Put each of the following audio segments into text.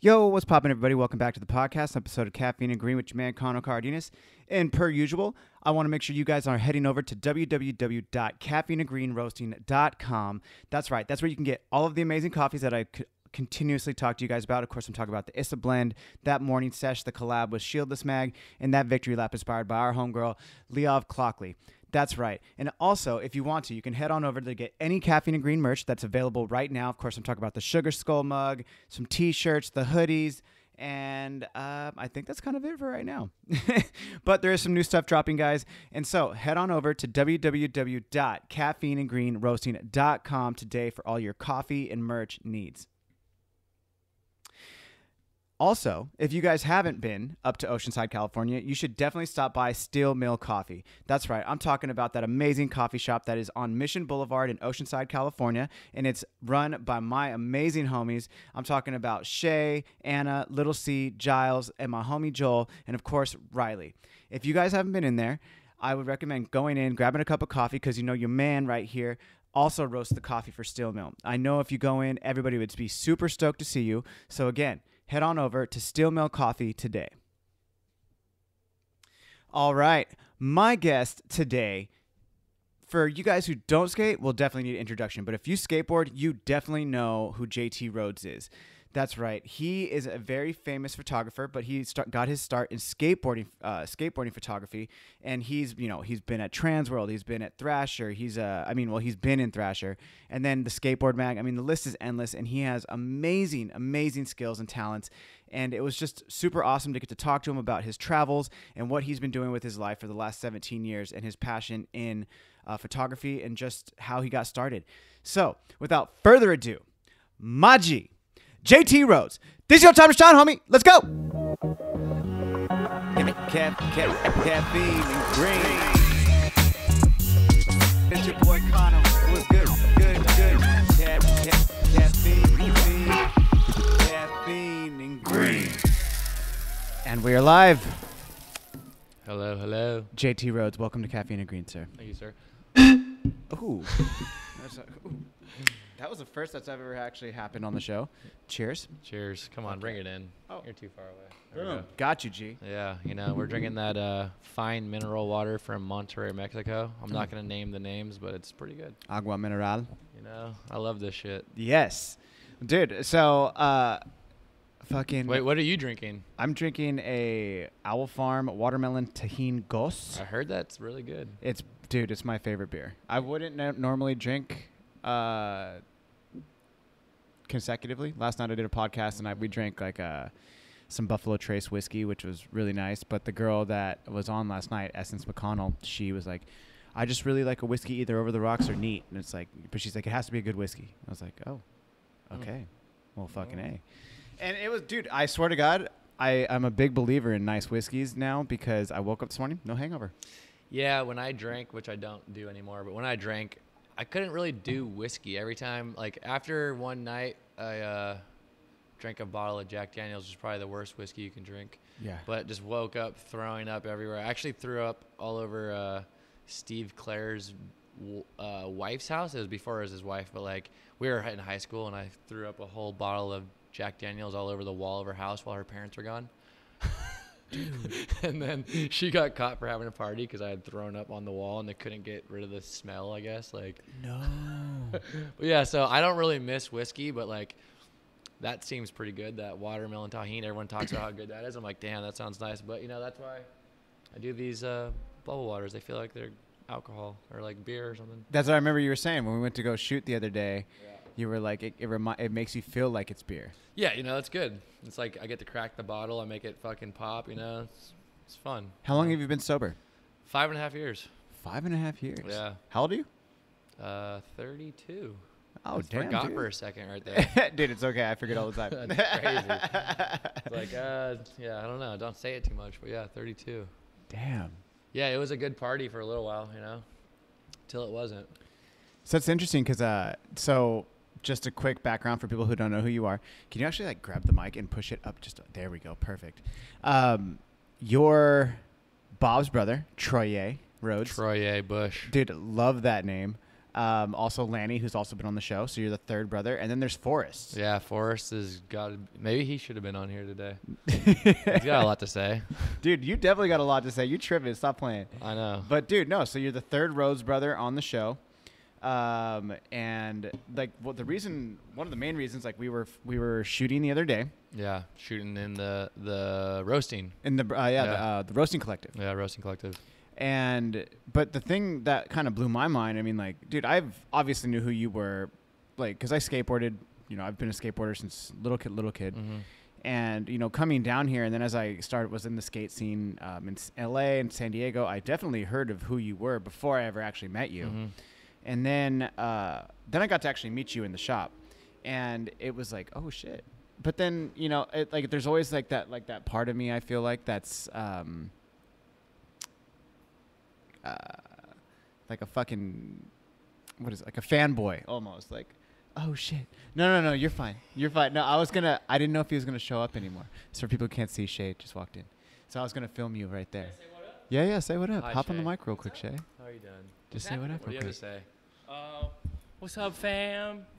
Yo, what's poppin', everybody? Welcome back to the podcast, episode of Caffeine and Green with your man, Connor Cardenas. And per usual, I want to make sure you guys are heading over to www.caffeineandgreenroasting.com. That's right, that's where you can get all of the amazing coffees that I continuously talk to you guys about. Of course, I'm talking about the Issa Blend, that morning sesh, the collab with Shieldless Mag, and that victory lap inspired by our homegirl, Leov Clockley. That's right. And also, if you want to, you can head on over to get any caffeine and green merch that's available right now. Of course, I'm talking about the Sugar Skull mug, some t shirts, the hoodies, and uh, I think that's kind of it for right now. but there is some new stuff dropping, guys. And so head on over to www.caffeineandgreenroasting.com today for all your coffee and merch needs. Also, if you guys haven't been up to Oceanside, California, you should definitely stop by Steel Mill Coffee. That's right, I'm talking about that amazing coffee shop that is on Mission Boulevard in Oceanside, California, and it's run by my amazing homies. I'm talking about Shay, Anna, Little C, Giles, and my homie Joel, and of course, Riley. If you guys haven't been in there, I would recommend going in, grabbing a cup of coffee, because you know your man right here also roasts the coffee for Steel Mill. I know if you go in, everybody would be super stoked to see you. So, again, head on over to Steel Mill Coffee today. All right, my guest today, for you guys who don't skate, will definitely need an introduction. But if you skateboard, you definitely know who JT Rhoades is. That's right. He is a very famous photographer, but he start, got his start in skateboarding, uh, skateboarding photography, and he's you know he's been at Transworld, he's been at Thrasher, he's uh, I mean well he's been in Thrasher, and then the skateboard mag. I mean the list is endless, and he has amazing, amazing skills and talents. And it was just super awesome to get to talk to him about his travels and what he's been doing with his life for the last 17 years and his passion in uh, photography and just how he got started. So, without further ado, Maji. JT Rhoades. This is your time to shine, homie. Let's go. Give me cap, cap, caffeine and green. It's your boy Connor. What's good? Good, good. Cap, cap, caffeine, green. caffeine and green. And we are live. Hello, hello. JT Rhoades, welcome to Caffeine and Green, sir. Thank you, sir. Ooh. That's a- ooh. That was the first that's ever actually happened on the show. Cheers. Cheers. Come on, bring it in. Oh. You're too far away. There we go. Got you, G. Yeah, you know, we're drinking that uh, fine mineral water from Monterrey, Mexico. I'm not going to name the names, but it's pretty good. Agua mineral. You know, I love this shit. Yes, dude. So, uh, fucking. Wait, what are you drinking? I'm drinking a Owl Farm watermelon Tajín Gose. I heard that's really good. It's, dude. It's my favorite beer. I wouldn't no- normally drink, uh, consecutively. Last night I did a podcast and I we drank like uh some Buffalo Trace whiskey, which was really nice. But the girl that was on last night, Essence McConnell, she was like. I just really like a whiskey either over the rocks or neat. And it's like, but she's like, it has to be a good whiskey. I was like, oh, Mm. okay. Well, fucking. A. And it was, dude, I swear to God, I, I'm a big believer in nice whiskeys now because I woke up this morning, no hangover. Yeah, when I drank, which I don't do anymore, but when I drank, I couldn't really do whiskey. Every time, like after one night, I uh, drank a bottle of Jack Daniels, which is probably the worst whiskey you can drink. Yeah. But just woke up throwing up everywhere. I actually threw up all over uh, Steve Clare's w- uh, wife's house. It was before it was his wife, but like we were in high school, and I threw up a whole bottle of Jack Daniels all over the wall of her house while her parents were gone. and then she got caught for having a party because I had thrown up on the wall and they couldn't get rid of the smell. I guess like, no. but yeah. So I don't really miss whiskey, but like that seems pretty good. That watermelon Tajín, everyone talks about how good that is. I'm like, damn, that sounds nice. But you know, that's why I do these uh, bubble waters. They feel like they're alcohol or like beer or something. That's what I remember you were saying when we went to go shoot the other day. Yeah. You were like, it, it, remi- it makes you feel like it's beer. Yeah, you know, that's good. It's like I get to crack the bottle. I make it fucking pop. You know, it's, it's fun. How long have you been sober? Five and a half years. Five and a half years. Yeah. How old are you? Uh, 32. Oh, I damn. forgot dude. for a second right there. dude, it's okay. I forget all the time. That's crazy. It's like, uh, yeah, I don't know. Don't say it too much, but yeah, 32. Damn. Yeah, it was a good party for a little while, you know, till it wasn't. So that's interesting because, uh, so just a quick background for people who don't know who you are. Can you actually like grab the mic and push it up? Just there we go. Perfect. Um, your Bob's brother, Troye Rhoades. Troy A. Bush. Dude, love that name. Um, also Lanny, who's also been on the show. So you're the third brother, and then there's Forrest. Yeah, Forrest has got. Maybe he should have been on here today. He's got a lot to say. dude, you definitely got a lot to say. You tripping? Stop playing. I know. But dude, no. So you're the third Rhoades brother on the show, um, and like, well, the reason, one of the main reasons, like, we were we were shooting the other day Yeah, shooting in the the roasting. in the uh, yeah, The, uh, the roasting collective, Yeah, roasting collective. and but the thing that kind of blew my mind, I mean, like, dude, I've obviously knew who you were, like, because I skateboarded. You know, I've been a skateboarder since little kid, little kid. hmm and you know coming down here and then as i started was in the skate scene um, in la and san diego i definitely heard of who you were before i ever actually met you hmm and then uh, then i got to actually meet you in the shop and it was like oh shit. But then you know it, like there's always like that like that part of me i feel like that's um uh, like a fucking what is it, like a fanboy almost like oh shit. No no no you're fine. You're fine. No i was gonna i didn't know if he was gonna show up anymore. So for people who can't see shay just walked in. So i was gonna film you right there. Yeah yeah say what up. Hi, hop on the mic real quick shay. How are you doing? just say what up What do you real have to quick. say? Uh, what's up, fam?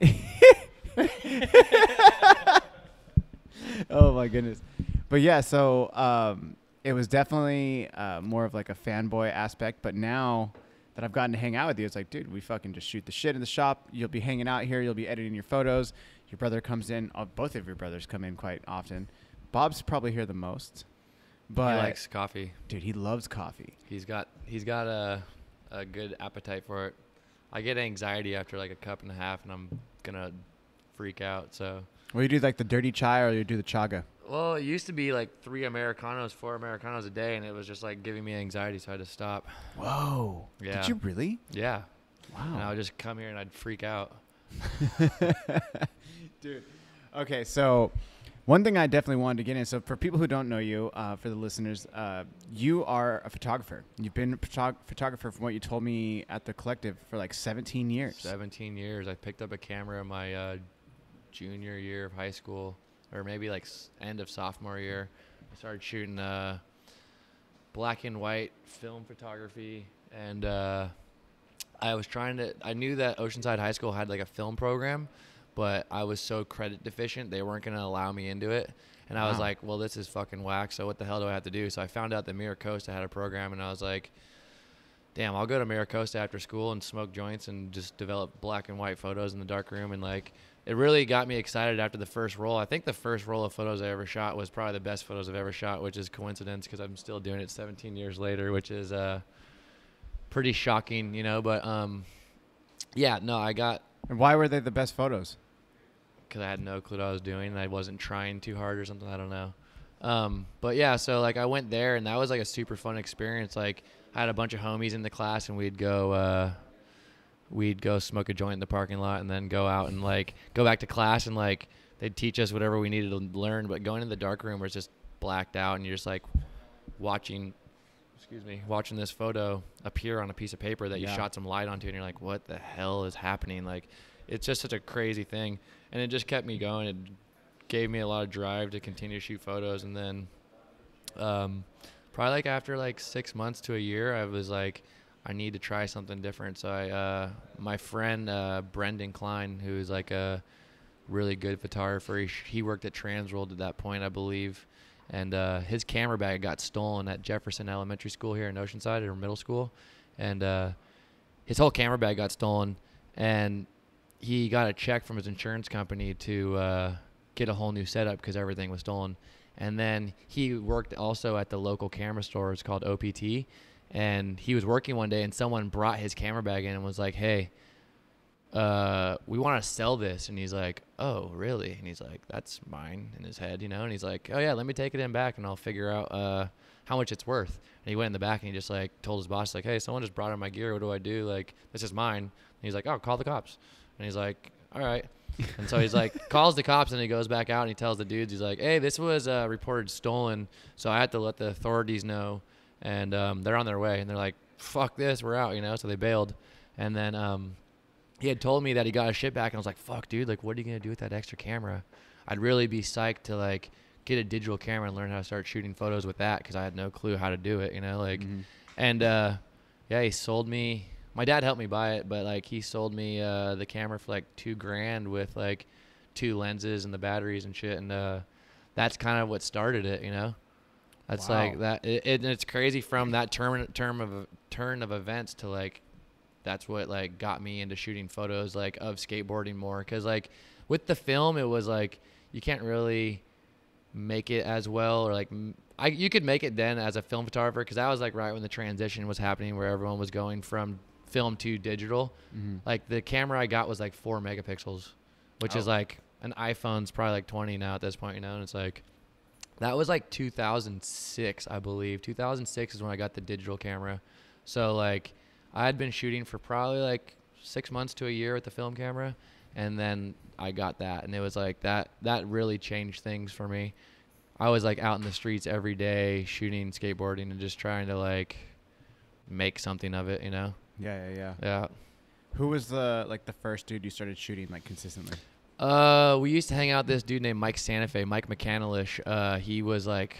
oh my goodness. But yeah so um it was definitely uh, more of like a fanboy aspect. But now that i've gotten to hang out with you it's like dude we fucking just shoot the shit in the shop. You'll be hanging out here. You'll be editing your photos. Your brother comes in. Uh, both of your brothers come in quite often. Bob's probably here the most. But he likes coffee. dude he loves coffee. He's got he's got a a good appetite for it. I get anxiety after like a cup and a half, and I'm gonna freak out. So, well you do like the dirty chai or you do the chaga well, it used to be like three americanos, four americanos a day, and it was just like giving me anxiety, so I had to stop. whoa Yeah. did you really Yeah, and I would just come here and I'd freak out. Dude. Okay, so one thing I definitely wanted to get in. So for people who don't know you, uh, for the listeners, uh, you are a photographer. You've been a photog- photographer from what you told me at the collective for like 17 years. 17 years. I picked up a camera my uh, junior year of high school, or maybe like end of sophomore year. I started shooting uh, black and white film photography, and uh, I was trying to. I knew that Oceanside High School had like a film program, but I was so credit deficient they weren't going to allow me into it. And I was like, well, this is fucking whack. So what the hell do I have to do? So I found out that MiraCosta had a program, and I was like, damn, I'll go to MiraCosta after school and smoke joints and just develop black and white photos in the dark room. And like, it really got me excited after the first roll. I think the first roll of photos I ever shot was probably the best photos I've ever shot, which is coincidence because I'm still doing it 17 years later, which is uh, pretty shocking, you know. But um, yeah, no, I got And why were they the best photos? Because I had no clue what I was doing and I wasn't trying too hard or something. I don't know. Um, but yeah, so like I went there and that was like a super fun experience. Like I had a bunch of homies in the class and we'd go, uh, we'd go smoke a joint in the parking lot and then go out and like go back to class and like they'd teach us whatever we needed to learn. But going in the dark room was just blacked out and you're just like watching, excuse me, watching this photo appear on a piece of paper that you Yeah. shot some light onto and you're like, what the hell is happening? Like, it's just such a crazy thing. And it just kept me going. It gave me a lot of drive to continue to shoot photos. And then, um, probably like after like six months to a year, I was like, I need to try something different. So I, uh, my friend uh, Brendan Klein, who's like a really good photographer, he, he worked at Transworld at that point, I believe, and uh, his camera bag got stolen at Jefferson Elementary School here in Oceanside or middle school, and uh, his whole camera bag got stolen, and he got a check from his insurance company to uh, get a whole new setup because everything was stolen. And then he worked also at the local camera store. It's called OPT. And he was working one day, and someone brought his camera bag in and was like, "Hey, uh, we want to sell this." And he's like, "Oh, really?" And he's like, "That's mine." In his head, you know. And he's like, "Oh yeah, let me take it in back, and I'll figure out uh, how much it's worth." And he went in the back and he just like told his boss like, "Hey, someone just brought in my gear. What do I do? Like, this is mine." And he's like, "Oh, call the cops." And he's like, "All right." and so he's like, calls the cops and he goes back out and he tells the dudes, he's like, "Hey, this was uh, reported stolen, so I had to let the authorities know, and um, they're on their way." And they're like, "Fuck this, we're out," you know. So they bailed, and then um, he had told me that he got his shit back, and I was like, "Fuck, dude, like, what are you gonna do with that extra camera?" I'd really be psyched to like get a digital camera and learn how to start shooting photos with that because I had no clue how to do it, you know, like, Mhm. and uh, yeah, he sold me my dad helped me buy it, but like he sold me uh, the camera for like two grand with like two lenses and the batteries and shit, and uh, that's kind of what started it, you know. That's Wow. like that. It, it, it's crazy from that term term of turn of events to like that's what like got me into shooting photos like of skateboarding more because like with the film it was like you can't really make it as well or like I you could make it then as a film photographer because that was like right when the transition was happening where everyone was going from film to digital. Mm-hmm. Like the camera I got was like four megapixels, which is Oh. like an iPhone's probably like 20 now at this point, you know. And it's like that was like 2006, I believe. 2006 is when I got the digital camera. So like I had been shooting for probably like six months to a year with the film camera, and then I got that, and it was like that. That really changed things for me. I was like out in the streets every day shooting skateboarding and just trying to like make something of it, you know. Yeah, yeah, yeah. Yeah. Who was the like the first dude you started shooting like consistently? Uh, we used to hang out with this dude named Mike Santa Fe, Mike McCannelish. Uh, he was like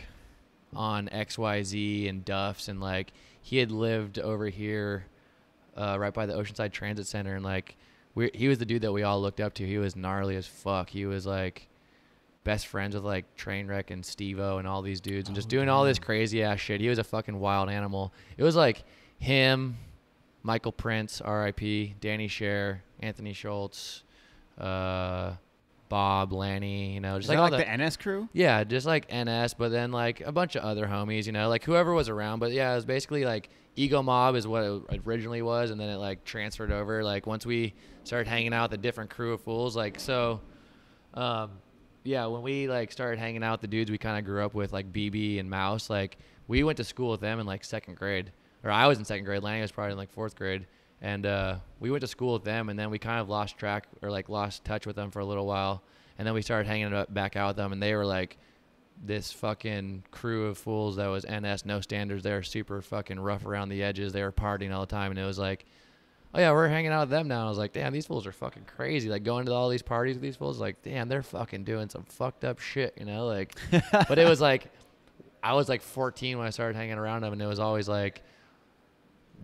on XYZ and Duffs, and like he had lived over here, uh, right by the Oceanside Transit Center, and like we he was the dude that we all looked up to. He was gnarly as fuck. He was like best friends with like Trainwreck and Stevo and all these dudes, and just Oh, doing all this crazy ass shit. He was a fucking wild animal. It was like him, Michael Prince, R.I.P., Danny Scher, Anthony Schultz, uh, Bob, Lanny, you know, just like like the, the NS crew? yeah, just like NS, but then like a bunch of other homies, you know, like whoever was around. But yeah, it was basically like Ego Mob is what it originally was, and then it like transferred over. Like once we started hanging out with a different crew of fools, like so, um, yeah, when we like started hanging out with the dudes we kind of grew up with, like BB and Mouse, like we went to school with them in like second grade, or I was in second grade. Lanny was probably in like fourth grade, and uh, we went to school with them, and then we kind of lost track or like lost touch with them for a little while, and then we started hanging up back out with them, and they were like this fucking crew of fools that was NS no standards. They were super fucking rough around the edges. They were partying all the time, and it was like, oh yeah, we're hanging out with them now. And I was like, damn, these fools are fucking crazy. Like going to all these parties with these fools, like, damn, they're fucking doing some fucked up shit, you know? Like, but it was like, I was like 14 when I started hanging around them, and it was always like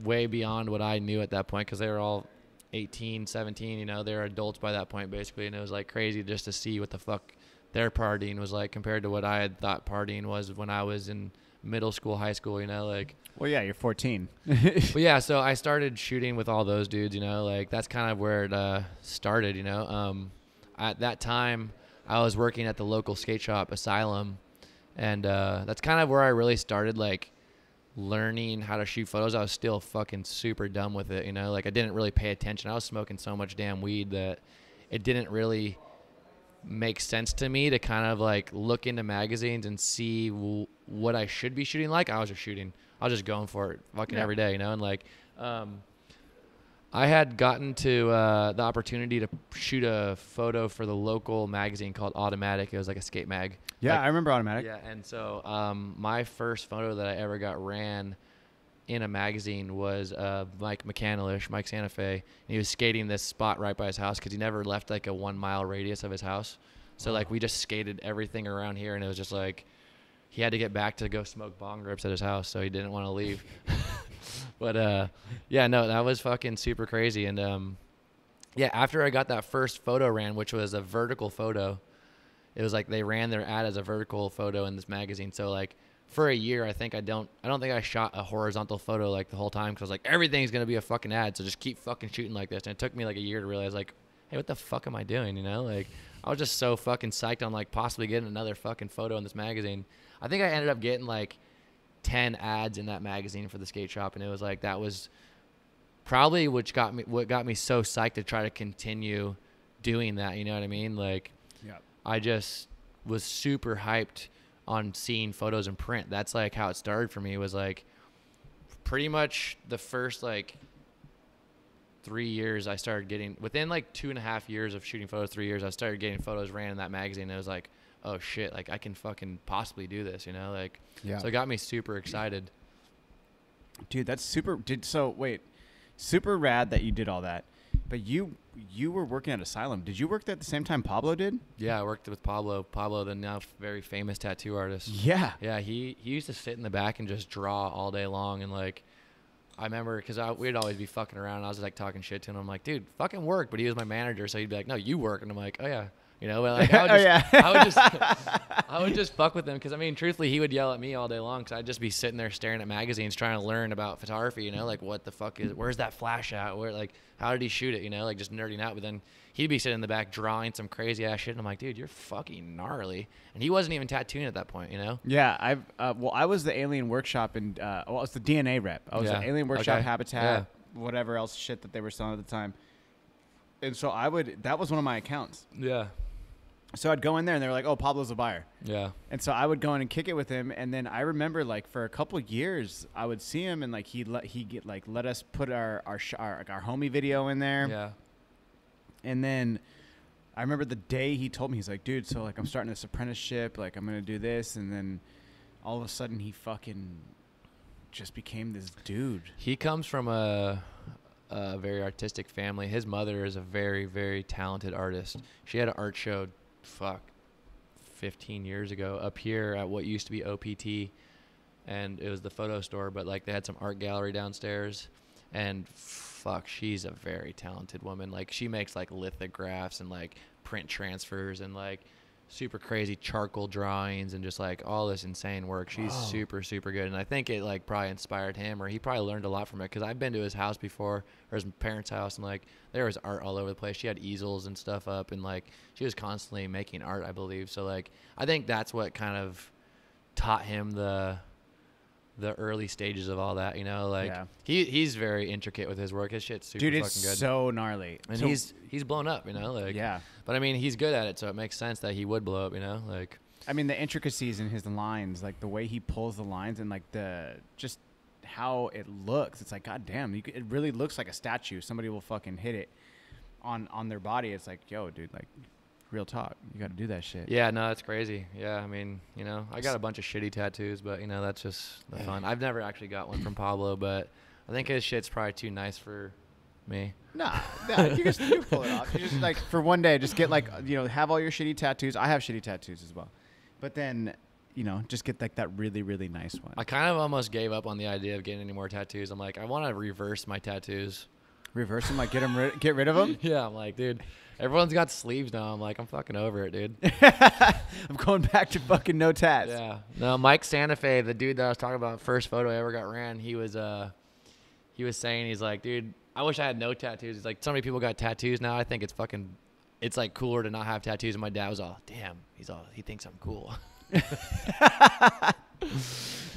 way beyond what I knew at that point because they were all 18, 17, you know, they're adults by that point basically, and it was like crazy just to see what the fuck their partying was like compared to what I had thought partying was when I was in middle school, high school, you know, like Well, yeah, you're 14. but yeah, so I started shooting with all those dudes, you know, like that's kind of where it uh, started, you know. Um, at that time, I was working at the local skate shop, Asylum, and uh, that's kind of where I really started, like, learning how to shoot photos. I was still fucking super dumb with it, you know, like I didn't really pay attention. I was smoking so much damn weed that it didn't really make sense to me to kind of like look into magazines and see w- what I should be shooting like. I was just shooting. I was just going for it fucking Yeah. every day, you know, and like um I had gotten to uh, the opportunity to shoot a photo for the local magazine called Automatic. It was like a skate mag. yeah, Like- I remember automatic. yeah, and so um, my first photo that I ever got ran in a magazine was uh, Mike McCannelish, Mike Santa Fe, and he was skating this spot right by his house because he never left like a one mile radius of his house. So like we just skated everything around here, and it was just like he had to get back to go smoke bong rips at his house, so he didn't want to leave. but uh, yeah, no, that was fucking super crazy, and um, yeah, after I got that first photo ran, which was a vertical photo, it was like they ran their ad as a vertical photo in this magazine. So like for a year, I think I don't, I don't think I shot a horizontal photo like the whole time because like everything's gonna be a fucking ad, so just keep fucking shooting like this. And it took me like a year to realize like, hey, what the fuck am I doing? You know, like I was just so fucking psyched on like possibly getting another fucking photo in this magazine. I think I ended up getting like ten ads in that magazine for the skate shop, and it was like that was probably which got me what got me so psyched to try to continue doing that. You know what I mean? Like Yeah. I just was super hyped on seeing photos in print. That's like how it started for me. Was like pretty much the first like three years I started getting within like two and a half years of shooting photos. Three years I started getting photos ran in that magazine. And it was like, oh shit, like I can fucking possibly do this. You know, like Yeah. so it got me super excited. Dude, that's super. Did so? Wait, super rad that you did all that. But you you were working at Asylum. Did you work there at the same time Pablo did? Yeah, I worked with Pablo. Pablo, the now very famous tattoo artist. Yeah. Yeah, he he used to sit in the back and just draw all day long, and like, I remember because I we'd always be fucking around. And I was like talking shit to him. I'm like, dude, fucking work. But he was my manager, so he'd be like, no, you work. And I'm like, oh yeah, you know. But like, I would Oh, just, yeah. I would just, I would just fuck with him because I mean, truthfully, he would yell at me all day long because I'd just be sitting there staring at magazines, trying to learn about photography. You know, like what the fuck is, where's that flash at? Where like, how did he shoot it? You know, like just nerding out. But then he'd be sitting in the back drawing some crazy ass shit, and I'm like, dude, you're fucking gnarly. And he wasn't even tattooing at that point. You know. Yeah, I've uh, well, I was the alien workshop and uh, well, it's the DNA rep. I was Yeah, the alien workshop okay, habitat, whatever else shit that they were selling at the time. And so I would that was one of my accounts. Yeah. So I'd go in there and they were like, "Oh, Pablo's a buyer," Yeah. and so I would go in and kick it with him. And then I remember like for a couple of years, I would see him and like he let he get like let us put our our sh- our, like, our homie video in there. Yeah. And then I remember the day he told me, he's like, dude, so like I'm starting this apprenticeship, like I'm gonna do this, and then all of a sudden he fucking just became this dude. He comes from a, a very artistic family. His mother is a very, very talented artist. She had an art show, fuck, 15 years ago up here at what used to be OPT, and it was the photo store. But like they had some art gallery downstairs, and fuck, she's a very talented woman. Like she makes like lithographs and like print transfers and like super crazy charcoal drawings and just like all this insane work. She's super super good, and I think it like probably inspired him, or he probably learned a lot from it. Because I've been to his house before, or his parents' house, and like there was art all over the place. She had easels and stuff up, and like she was constantly making art, I believe. So like I think that's what kind of taught him the the early stages of all that. You know, like Yeah. he he's very intricate with his work. His shit's super dude, fucking it's good. so gnarly. and So- he's he's blown up, you know, like yeah. But I mean, he's good at it, so it makes sense that he would blow up, you know, like I mean the intricacies in his lines, like the way he pulls the lines, and like the just how it looks. It's like, god damn, you, it really looks like a statue. Somebody will fucking hit it on on their body. It's like, yo, dude, like real talk, you got to do that shit. Yeah, no, it's crazy. Yeah, I mean, you know, I got a bunch of shitty tattoos, but you know, that's just the fun. I've never actually got one from Pablo, but I think his shit's probably too nice for me. Nah, nah, you just you pull it off. You just like for one day, just get like you know, have all your shitty tattoos. I have shitty tattoos as well, but then you know, just get like that really really nice one. I kind of almost gave up on the idea of getting any more tattoos. I'm like, I want to reverse my tattoos. Reverse them, like get them, rid- get rid of them. yeah, I'm like, dude, everyone's got sleeves now. I'm like, I'm fucking over it, dude. I'm going back to fucking no tats. Yeah. No, Mike Santa Fe, the dude that I was talking about, first photo I ever got ran, he was uh he was saying he's like, dude, I wish I had no tattoos. He's like, so many people got tattoos now. I think it's fucking it's like cooler to not have tattoos. And my dad was all, damn, he's all he thinks I'm cool.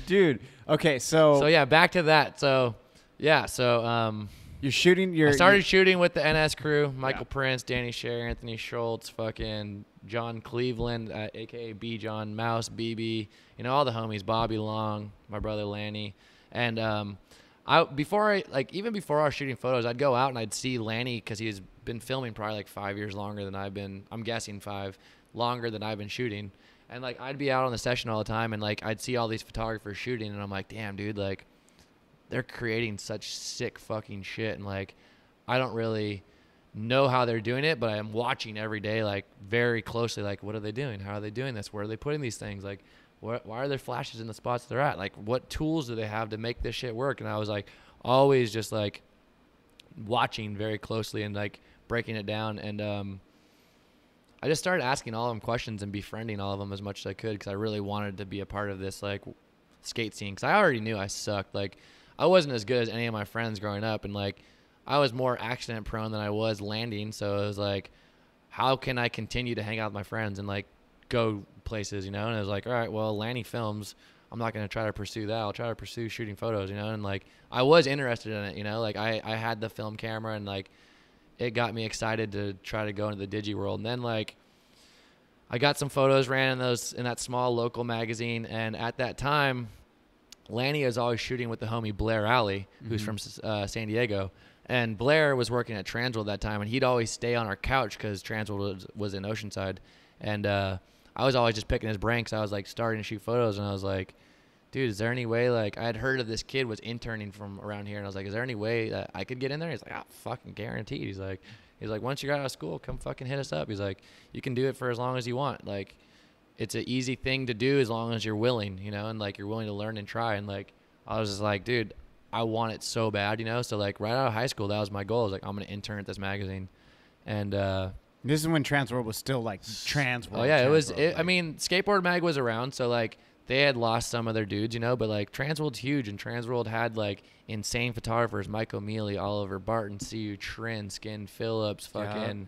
dude. Okay, so, so yeah, back to that. So yeah, so um you're shooting. Your I started shooting with the NS crew: Michael Yeah. Prince, Danny Sher, Anthony Schultz, fucking John Cleveland, uh, aka B John Mouse, BB, you know all the homies, Bobby Long, my brother Lanny, and um, I before I like even before I was shooting photos, I'd go out and I'd see Lanny because he's been filming probably like five years longer than I've been. I'm guessing five longer than I've been shooting, and like I'd be out on the session all the time, and like I'd see all these photographers shooting, and I'm like, damn, dude, like they're creating such sick fucking shit and like I don't really know how they're doing it, but I'm watching every day like very closely like what are they doing? How are they doing this? Where are they putting these things? Like what why are there flashes in the spots they're at? Like what tools do they have to make this shit work? And I was like always just like watching very closely and like breaking it down and um I just started asking all of them questions and befriending all of them as much as I could because I really wanted to be a part of this like skate scene because I already knew I sucked. Like I wasn't as good as any of my friends growing up, and like I was more accident prone than I was landing. So it was like, how can I continue to hang out with my friends and like go places, you know? And I was like, all right, well, Lanny films. I'm not gonna try to pursue that. I'll try to pursue shooting photos, you know. And like I was interested in it, you know. Like I I had the film camera and like it got me excited to try to go into the digi world. And then like I got some photos ran in those in that small local magazine, and at that time, Lanny was always shooting with the homie Blair Alley, who's from uh, San Diego. And Blair was working at Transworld that time, and he'd always stay on our couch because Transworld was, was in Oceanside. And uh, I was always just picking his brain 'cause I was like starting to shoot photos, and I was like, dude, is there any way like I had heard of this kid was interning from around here, and I was like, is there any way that I could get in there? He's like, ah, fucking guaranteed. He's like, he's like, once you got out of school, come fucking hit us up. He's like, you can do it for as long as you want. Like, it's an easy thing to do as long as you're willing, you know, and like you're willing to learn and try. And like, I was just like, dude, I want it so bad, you know. So like right out of high school, that was my goal. I was like, I'm gonna intern at this magazine, and uh, This is when Transworld was still like Transworld. oh yeah, it was. It, I mean, skateboard mag was around, so like they had lost some of their dudes, you know. But like Transworld's huge, and Transworld had like insane photographers: Mike O'Meally, Oliver Barton, Cu, Trin, Skin Phillips, Yeah. fucking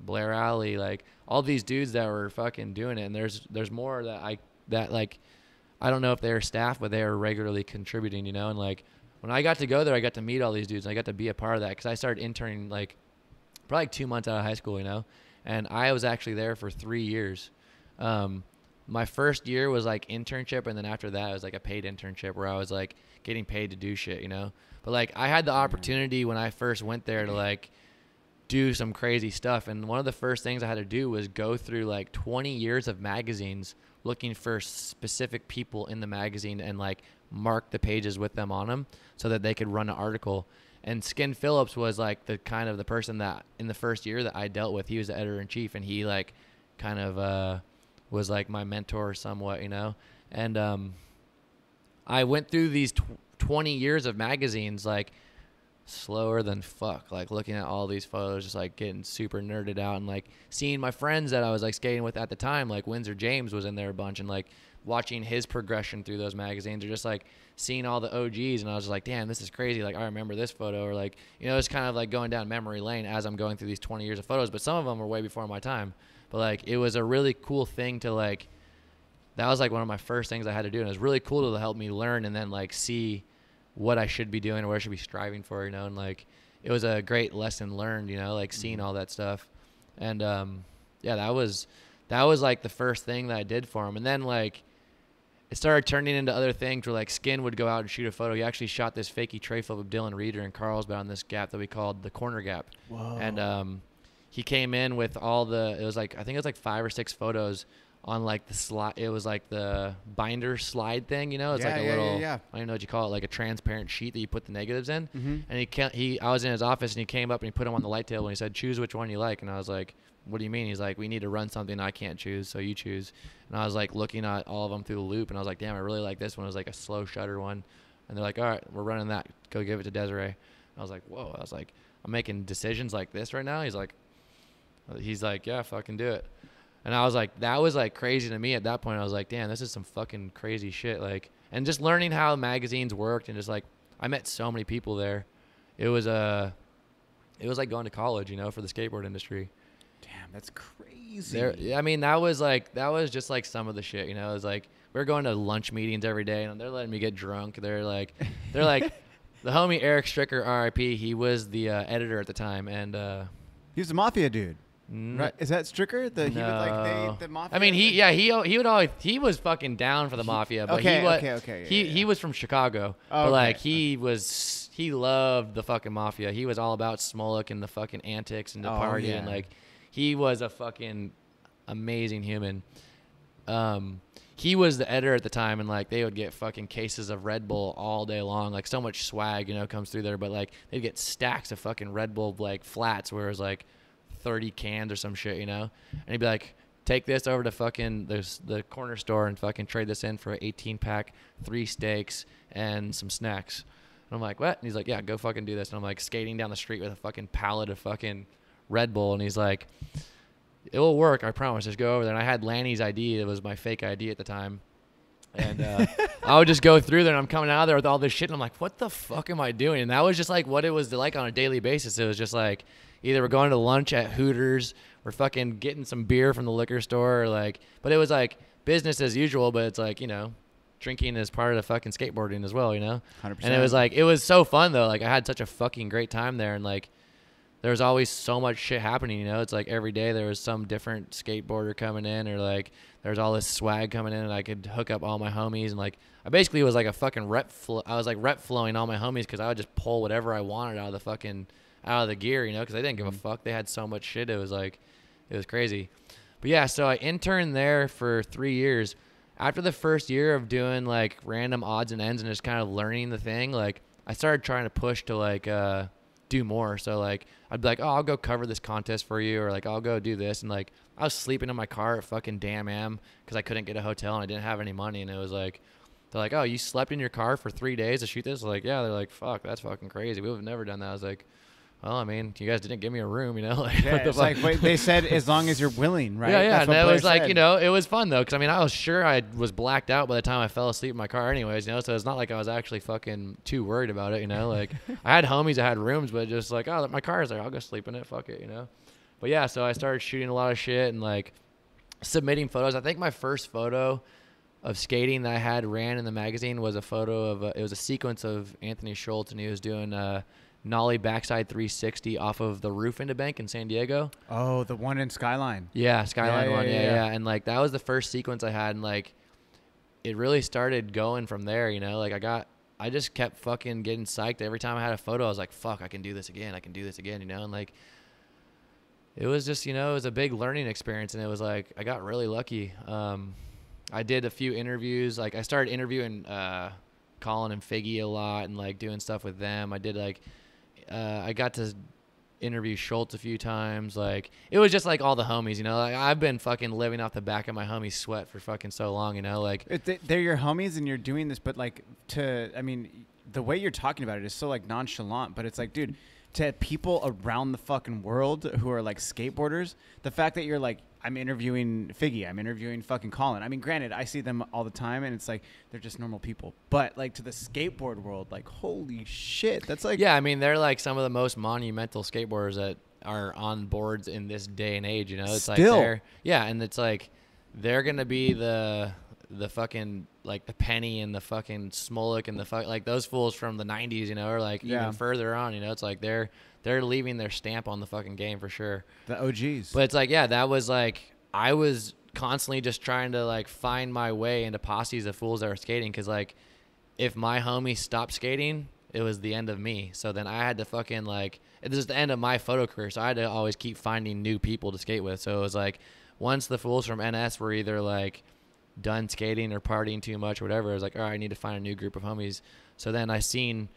Blair Alley, like all these dudes that were fucking doing it. And there's there's more that I that like I don't know if they were staff, but they were regularly contributing, you know. And like when I got to go there, I got to meet all these dudes. And I got to be a part of that because I started interning like probably like two months out of high school, you know. And I was actually there for three years. Um, my first year was like internship, and then after that, it was like a paid internship where I was like getting paid to do shit, you know. But like I had the opportunity when I first went there to like do some crazy stuff. And one of the first things I had to do was go through like 20 years of magazines looking for specific people in the magazine and like mark the pages with them on them so that they could run an article. And Skin Phillips was like the kind of the person that in the first year that I dealt with, he was the editor in chief and he like kind of uh, was like my mentor somewhat, you know? And um, I went through these tw- 20 years of magazines like slower than fuck. Like looking at all these photos just like getting super nerded out and like seeing my friends that i was like skating with at the time like windsor james was in there a bunch and like watching his progression through those magazines or just like seeing all the og's and i was like damn this is crazy. Like i remember this photo or like you know it's kind of like going down memory lane as i'm going through these 20 years of photos but some of them were way before my time. But like it was a really cool thing to like that was like one of my first things I had to do, and it was really cool to help me learn and then like see what I should be doing or what I should be striving for, you know, and like it was a great lesson learned, you know, like seeing all that stuff, and um, yeah, that was that was like the first thing that I did for him, and then like it started turning into other things where like Skin would go out and shoot a photo. He actually shot this fakey tray flip of Dylan Rieder in Carlsbad on this gap that we called the corner gap, Whoa. and um, he came in with all the it was like I think it was like five or six photos on like the slide. It was like the binder slide thing, you know. It's Yeah, like a yeah, yeah, little yeah. I don't even know what you call it, like a transparent sheet that you put the negatives in. Mhm. And he can't. He I was in his office and he came up and he put them on the light table and he said, "Choose which one you like." And I was like, "What do you mean?" He's like, "We need to run something I can't choose, so you choose." And I was like looking at all of them through the loop and I was like, "Damn, I really like this one." It was like a slow shutter one. And they're like, "All right, we're running that. Go give it to Desiree." And I was like, "Whoa!" I was like, "I'm making decisions like this right now." He's like, he's like, yeah, fucking do it. And I was like, that was like crazy to me at that point. I was like, damn, this is some fucking crazy shit. Like, and just learning how magazines worked and just like, I met so many people there. It was Uh, it was like going to college, you know, for the skateboard industry. Damn, that's crazy. There, I mean, that was like that was just like some of the shit, you know. It was like we are going to lunch meetings every day, and they're letting me get drunk. They're like, they're like, the homie Eric Stricker, R.I.P. He was the uh, editor at the time, and uh, he was a mafia dude, right? Is that Stricker? The he would like they the mafia. I mean, he yeah he he would always he was fucking down for the mafia, but okay, he was okay, okay, yeah, he yeah, he was from Chicago, Oh, but like okay, he was he loved the fucking mafia. He was all about Smolik and the fucking antics and the Oh, party yeah. and like he was a fucking amazing human. Um, he was the editor at the time, and like they would get fucking cases of Red Bull all day long. Like so much swag, you know, comes through there. But like they'd get stacks of fucking Red Bull like flats, where it was like thirty cans or some shit, you know. And he'd be like, "Take this over to fucking there's the corner store and fucking trade this in for an eighteen pack, three steaks, and some snacks." And I'm like, "What?" And he's like, "Yeah, go fucking do this." And I'm like skating down the street with a fucking pallet of fucking Red Bull, and he's like, "It will work, I promise. Just go over there." And I had Lanny's ID; it was my fake ID at the time. And uh, I would just go through there, and I'm coming out of there with all this shit, and I'm like, "What the fuck am I doing?" And that was just like what it was like on a daily basis. It was just like either we're going to lunch at Hooters, or fucking getting some beer from the liquor store, or like, but it was like business as usual. But it's like you know, drinking is part of the fucking skateboarding as well, you know. 100%. And it was like it was so fun though. Like I had such a fucking great time there, and like there was always so much shit happening. You know, it's like every day there was some different skateboarder coming in, or like there was all this swag coming in, and I could hook up all my homies, and like I basically was like a fucking rep. Flo- I was like rep flowing all my homies because I would just pull whatever I wanted out of the fucking out of the gear, you know, because they didn't give a fuck. They had so much shit. It was like it was crazy. But yeah, so I interned there for three years. After the first year of doing like random odds and ends and just kind of learning the thing, like I started trying to push to like uh, do more. So like I'd be like, oh, I'll go cover this contest for you, or like I'll go do this, and like I was sleeping in my car at fucking Damn Am because I couldn't get a hotel and I didn't have any money, and it was like they're like, "Oh, you slept in your car for three days to shoot this?" like, yeah. They're like, "Fuck, that's fucking crazy. We would have never done that." I was like, "Well, I mean, you guys didn't give me a room, you know?" Like, Yeah, the like wait, they said as long as you're willing, right? Yeah, yeah. That's And it was like, said. you know, it was fun though, because I mean, I was sure I was blacked out by the time I fell asleep in my car, anyways, you know. So it's not like I was actually fucking too worried about it, you know. Like I had homies, I had rooms, but just like, oh, my car's there, I'll go sleep in it, fuck it, you know. But yeah, so I started shooting a lot of shit and like submitting photos. I think my first photo of skating that I had ran in the magazine was a photo of a, it was a sequence of Anthony Schultz and he was doing a nollie backside 360 off of the roof into bank in San Diego. Oh, the one in Skyline. Yeah, Skyline yeah, one. yeah, Yeah, yeah. yeah, And like that was the first sequence I had, and like it really started going from there. You know, like I got, I just kept fucking getting psyched every time I had a photo. I was like, "Fuck, I can do this again. I can do this again." You know, and like it was just, you know, it was a big learning experience, and it was like I got really lucky. Um, I did a few interviews. Like I started interviewing uh, Colin and Figgy a lot, and like doing stuff with them. I did like uh, I got to interview Schultz a few times. Like it was just like all the homies, you know. Like I've been fucking living off the back of my homies' sweat for fucking so long, you know. Like they're your homies and you're doing this, but like to, I mean, the way you're talking about it is so like nonchalant, but it's like, dude, to people around the fucking world who are like skateboarders, the fact that you're like, I'm interviewing Figgy, I'm interviewing fucking Colin. I mean, granted, I see them all the time and it's like, they're just normal people. But like to the skateboard world, like, holy shit, that's like, yeah, I mean they're like some of the most monumental skateboarders that are on boards in this day and age. You know, it's like Still. they're yeah, and it's like they're gonna be the the fucking like the Penny and the fucking Smolik and the fuck like those fools from the '90s. You know, or like Yeah. even further on. You know, it's like they're they're leaving their stamp on the fucking game for sure. the OGs. But it's like, yeah, that was like I was constantly just trying to like find my way into posses of fools that were skating because like if my homie stopped skating, it was the end of me. So then I had to fucking like this is the end of my photo career. So I had to always keep finding new people to skate with. So it was like once the fools from NS were either like done skating or partying too much or whatever, I was like, all right, I need to find a new group of homies. So then I seen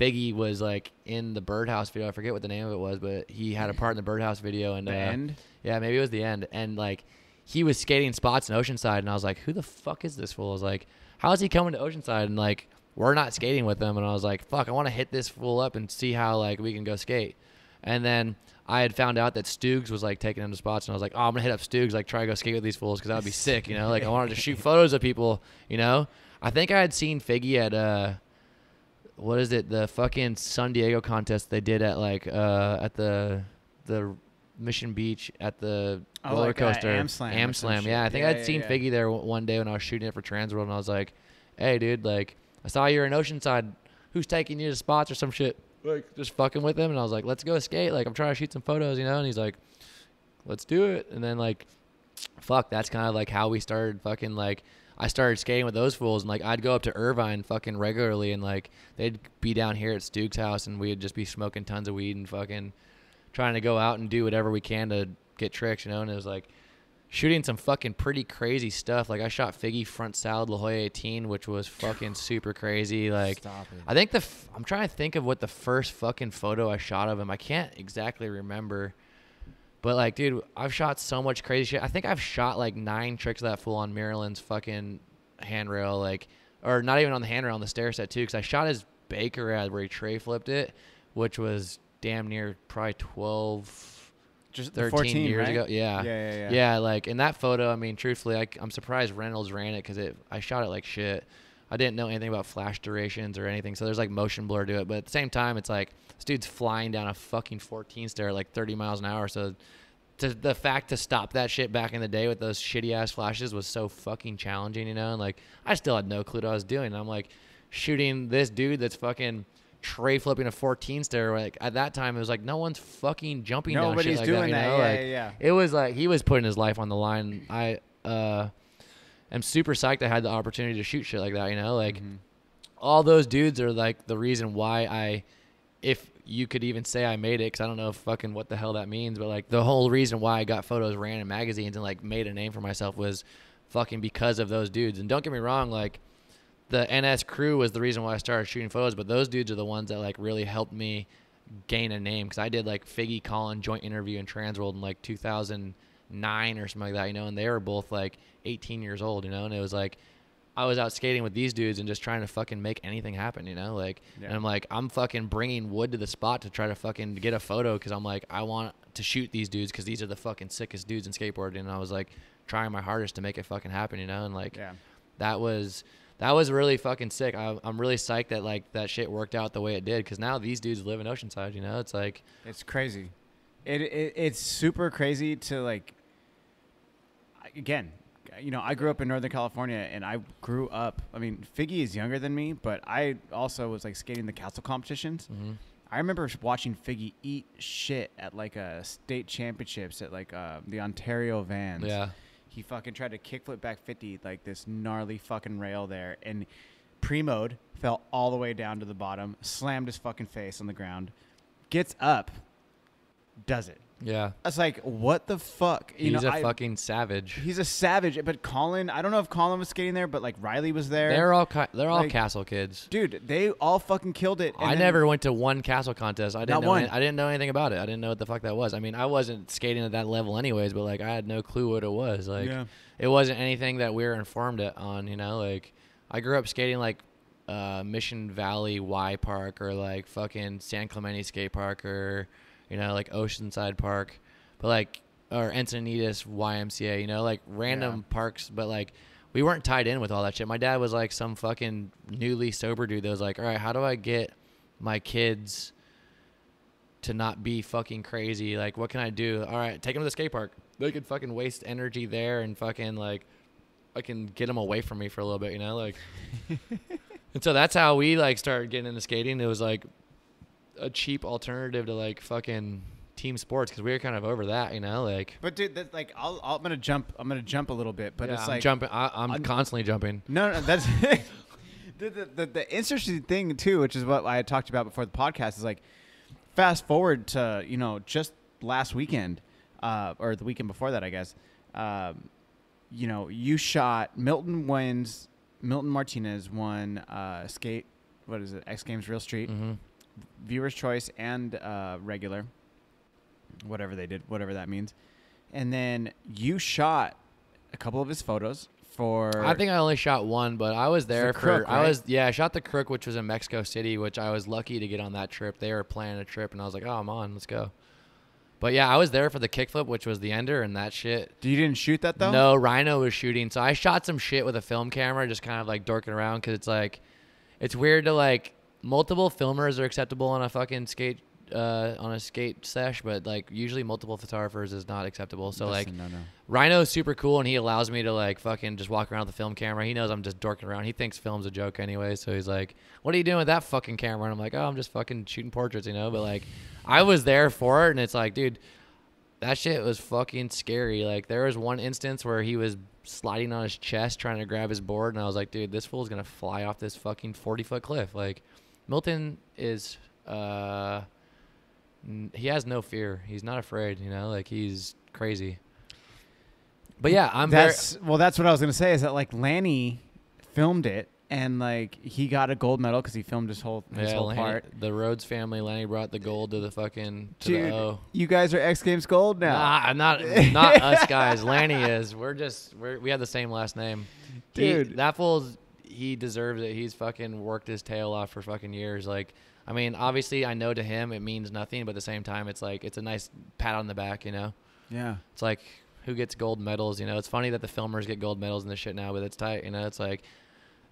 Figgy was like in the Birdhouse video. I forget what the name of it was, but he had a part in the Birdhouse video. And the uh, end. yeah, maybe it was the end. And like he was skating spots in Oceanside and I was like, Who the fuck is this fool? I was like, How is he coming to Oceanside? And like we're not skating with them and I was like, Fuck, I wanna hit this fool up and see how like we can go skate. And then I had found out that Stoogs was like taking him to spots, and I was like, "Oh, I'm gonna hit up Stoogs, like try to go skate with these fools, because that would be sick, you know." Like I wanted to shoot photos of people, you know. I think I had seen Figgy at uh, what is it? The fucking San Diego contest they did at like uh at the the Mission Beach at the Oh, roller like, uh, coaster. Am Slam or Slam, yeah. I think Yeah, I'd yeah, seen yeah. Figgy there w- one day when I was shooting it for Transworld, and I was like, "Hey, dude, like I saw you're in Oceanside. Who's taking you to spots or some shit?" Like just fucking with him, and I was like, "Let's go skate. Like I'm trying to shoot some photos, you know." And he's like, "Let's do it." And then like, fuck, that's kind of like how we started fucking like. I started skating with those fools, and like I'd go up to Irvine fucking regularly, and like they'd be down here at Stuke's house, and we'd just be smoking tons of weed and fucking trying to go out and do whatever we can to get tricks, you know. And it was like shooting some fucking pretty crazy stuff. Like I shot Figgy front salad La Jolla 18, which was fucking super crazy. Like. I think the f- I'm trying to think of what the first fucking photo I shot of him. I can't exactly remember. But like, dude, I've shot so much crazy shit. I think I've shot like nine tricks of that fool on Maryland's fucking handrail, like, or not even on the handrail on the stair set too. Because I shot his Baker ad where he tray flipped it, which was damn near probably 12, Just 13 14 years right? ago. Yeah. Yeah, yeah, yeah. Yeah, like in that photo, I mean, truthfully, I, am surprised Reynolds ran it because it. I shot it like shit. I didn't know anything about flash durations or anything, so there's like motion blur to it. But at the same time, it's like this dude's flying down a fucking 14 stair at like 30 miles an hour. So to the fact to stop that shit back in the day with those shitty ass flashes was so fucking challenging, you know. And like I still had no clue what I was doing. And I'm like shooting this dude that's fucking tray flipping a 14 stair. Like at that time, it was like no one's fucking jumping. down Nobody's shit like doing that. You know? Yeah, like, yeah, yeah. It was like he was putting his life on the line. I uh am super psyched I had the opportunity to shoot shit like that. You know, like Mhm. all those dudes are like the reason why I, if you could even say I made it, because I don't know fucking what the hell that means, but like the whole reason why I got photos ran in magazines and like made a name for myself was fucking because of those dudes. And don't get me wrong, like the NS crew was the reason why I started shooting photos, but those dudes are the ones that like really helped me gain a name because I did like Figgy Colin joint interview in Transworld in like 2009 or something like that, you know, and they were both like 18 years old, you know, and it was like I was out skating with these dudes and just trying to fucking make anything happen, you know? Like, Yeah. and I'm like, I'm fucking bringing wood to the spot to try to fucking get a photo because I'm like, I want to shoot these dudes because these are the fucking sickest dudes in skateboarding. And I was like, trying my hardest to make it fucking happen, you know? And like, Yeah. that was that was really fucking sick. I, I'm really psyched that like that shit worked out the way it did because now these dudes live in Oceanside. You know, it's like It's crazy. It, it it's super crazy to like. Again, you know, I grew up in Northern California, and I grew up. I mean, Figgy is younger than me, but I also was like skating the CASL competitions. mhm. I remember watching Figgy eat shit at like a state championships at like uh, the Ontario Vans. yeah, He fucking tried to kickflip back 50 like this gnarly fucking rail there and pre-mode fell all the way down to the bottom, slammed his fucking face on the ground, gets up, does it. Yeah. I was like, what the fuck? You He's know, a I- fucking savage. he's a savage. But Colin, I don't know if Colin was skating there, but like Riley was there. They're all they're all Like, CASL kids. Dude, they all fucking killed it. I never went to one CASL contest. I didn't know. Any, I didn't know anything about it. I didn't know what the fuck that was. I mean, I wasn't skating at that level anyways, but like I had no clue what it was. Like Yeah. it wasn't anything that we were informed on. You know, like I grew up skating like uh, Mission Valley Y Park or like fucking San Clemente Skate Park or you know like Oceanside Park, but like or Encinitas YMCA. You know, like random Yeah. parks, but like. We weren't tied in with all that shit. My dad was like some fucking newly sober dude that was like, "All right, how do I get my kids to not be fucking crazy. Like, what can I do? All right, take them to the skate park. They could fucking waste energy there and fucking like, I can get them away from me for a little bit, you know, like. and so that's how we like started getting into skating. It was like a cheap alternative to like fucking team sports because we were kind of over that, you know, like. But dude, that, like, I'll, I'll, I'm gonna jump. I'm gonna jump a little bit, but yeah, it's I'm like jumping. I, I'm I'm- constantly jumping. No, no, that's the, the, the the interesting thing too, which is what I had talked about before the podcast, is like fast forward to you know just last weekend, uh, or the weekend before that, I guess. Um, you know, you shot Milton wins. Milton Martinez won uh, skate. What is it? X Games Real Street, hmm Viewers Choice, and uh, regular. Whatever they did, whatever that means. And then you shot a couple of his photos for. I think I only shot one, but I was there the for. Crook, I was yeah, I shot the Crook, which was in Mexico City, which I was lucky to get on that trip. They were planning a trip, and I was like, oh, I'm on, let's go. But yeah, I was there for the kickflip, which was the ender, and that shit. You didn't shoot that though. No, Rhino was shooting, so I shot some shit with a film camera, just kind of like dorking around, because it's like, it's weird to like multiple filmers are acceptable on a fucking skate. Uh, on a skate sesh, but like usually multiple photographers is not acceptable. So like, no, no. Rhino's super cool and he allows me to like fucking just walk around with the film camera. He knows I'm just dorking around. He thinks film's a joke anyway, so he's like, "What are you doing with that fucking camera?" And I'm like, "Oh, I'm just fucking shooting portraits, you know." But like, I was there for it, and it's like, dude, that shit was fucking scary. Like, there was one instance where he was sliding on his chest trying to grab his board, and I was like, dude, this fool's gonna fly off this fucking 40 foot cliff. Like, Milton is, uh, n- he has no fear. He's not afraid, you know. Like, he's crazy. But yeah, I'm very. that's well. That's what I was gonna say. Is that like Lanny filmed it and like he got a gold medal because he filmed his whole his Yeah, whole Lanny- part. the Rhoades family. Lanny brought the gold to the fucking to Dude, the O. you guys are X Games gold now. Nah, not not us guys. Lanny is. We're just we're, we have the same last name. He- Dude. that fool's he deserves it. He's fucking worked his tail off for fucking years. Like, I mean, obviously, I know to him it means nothing, but at the same time, it's like it's a nice pat on the back. You know, Yeah. it's like who gets gold medals. You know, it's funny that the filmers get gold medals and this shit now, but it's tight. You know, it's like,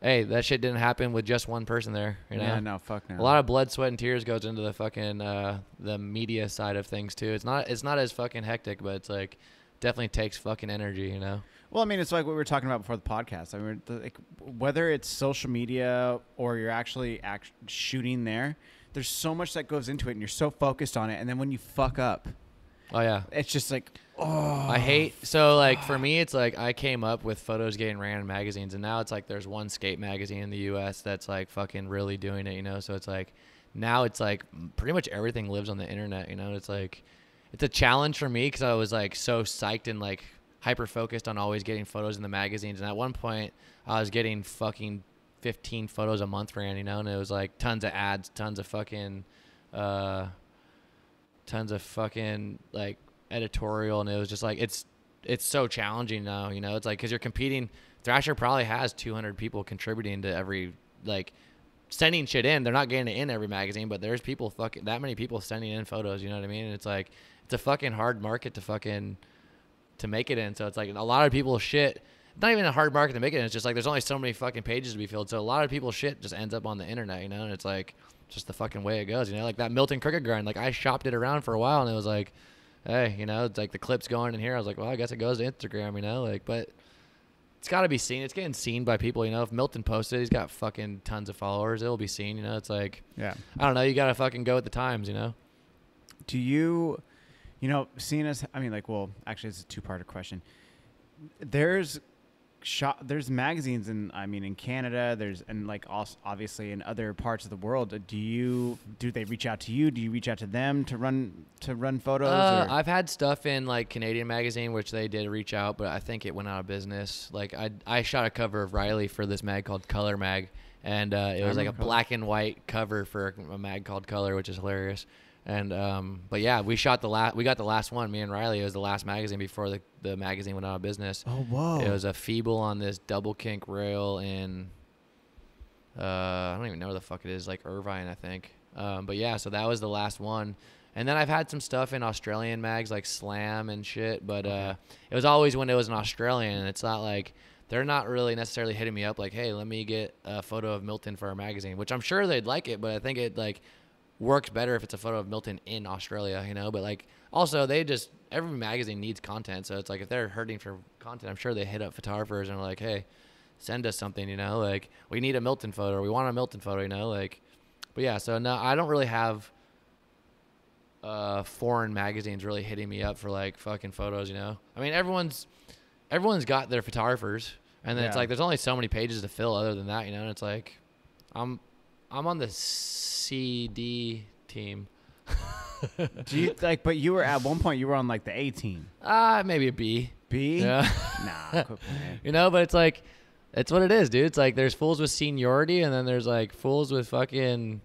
hey, that shit didn't happen with just one person there. You know, Yeah. No. Fuck no. a lot of blood, sweat, and tears goes into the fucking uh, the media side of things too. It's not it's not as fucking hectic, but it's like definitely takes fucking energy, you know. Well, I mean, it's like what we were talking about before the podcast. I mean, like, whether it's social media or you're actually act- shooting there, there's so much that goes into it, and you're so focused on it. And then when you fuck up, Oh yeah, it's just like, oh, I hate so like for me it's like I came up with photos getting ran in magazines, and now it's like there's one skate magazine in the U.S. that's like fucking really doing it, you know. So it's like now it's like pretty much everything lives on the internet, you know. It's like it's a challenge for me because I was like so psyched and like hyper focused on always getting photos in the magazines. And at one point, I was getting fucking 15 photos a month ran, you know, and it was like tons of ads, tons of fucking, uh, tons of fucking like editorial, and it was just like it's it's so challenging now, you know. It's like because you're competing Thrasher probably has 200 people contributing to every like sending shit in. They're not getting it in every magazine, but there's people fucking that many people sending in photos. You know what I mean? And it's like it's a fucking hard market to fucking to make it in. So it's like a lot of people shit. Not even a hard market to make it in. It's just like there's only so many fucking pages to be filled. So a lot of people shit just ends up on the internet, you know. And it's like just the fucking way it goes, you know. Like that Milton Crooked grind. Like I shopped it around for a while, and it was like, hey, you know, it's like the clips going in here. I was like, well, I guess it goes to Instagram, you know. Like, but it's got to be seen. It's getting seen by people, you know. If Milton posted, he's got fucking tons of followers. It'll be seen, you know. It's like Yeah. I don't know. You gotta fucking go with the times, you know. Do you, you know, seeing as I mean, like, well, actually, it's a two-part question. There's shop, there's magazines in, I mean, in Canada. There's and like also obviously in other parts of the world. Do you do they reach out to you? Do you reach out to them to run to run photos? Uh. I've had stuff in like Canadian magazine, which they did reach out, but I think it went out of business. Like I, I shot a cover of Riley for this mag called Color Mag, and uh, it was like a black and white cover for a mag called Color, which is hilarious. And um, but yeah, we shot the last. We got the last one. Me and Riley. It was the last magazine before the the magazine went out of business. oh whoa! It was a feeble on this double kink rail in uh, I don't even know where the fuck it is, like Irvine, I think. Um, but yeah, so that was the last one. And then I've had some stuff in Australian mags like Slam and shit, but uh, it was always when it was an Australian. It's not like they're not really necessarily hitting me up like, hey, let me get a photo of Milton for our magazine, which I'm sure they'd like it, but I think it like works better if it's a photo of Milton in Australia, you know. But like also they just every magazine needs content, so it's like if they're hurting for content, I'm sure they hit up photographers and are like, hey, send us something, you know, like we need a Milton photo, or we want a Milton photo, you know, like. But yeah, so no, I don't really have uh foreign magazines really hitting me up for like fucking photos, you know. I mean, everyone's everyone's got their photographers, and then it's like there's only so many pages to fill other than that, you know. And it's like, I'm I'm on the CD team. Do you like? But you were at one point. You were on like the A team. Ah, maybe a B. B. Yeah. Nah. you know, but it's like, it's what it is, dude. It's like there's fools with seniority, and then there's like fools with fucking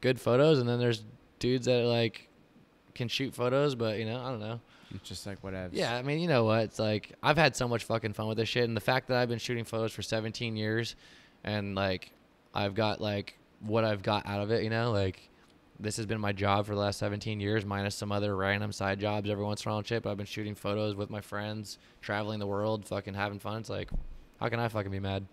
good photos, and then there's dudes that like can shoot photos, but you know, I don't know. It's just like whatever. Yeah, I mean, you know what? It's like I've had so much fucking fun with this shit, and the fact that I've been shooting photos for 17 years, and like I've got like what I've got out of it, you know, like this has been my job for the last 17 years, minus some other random side jobs every once in a while and shit. But I've been shooting photos with my friends, traveling the world, fucking having fun. It's like, how can I fucking be mad?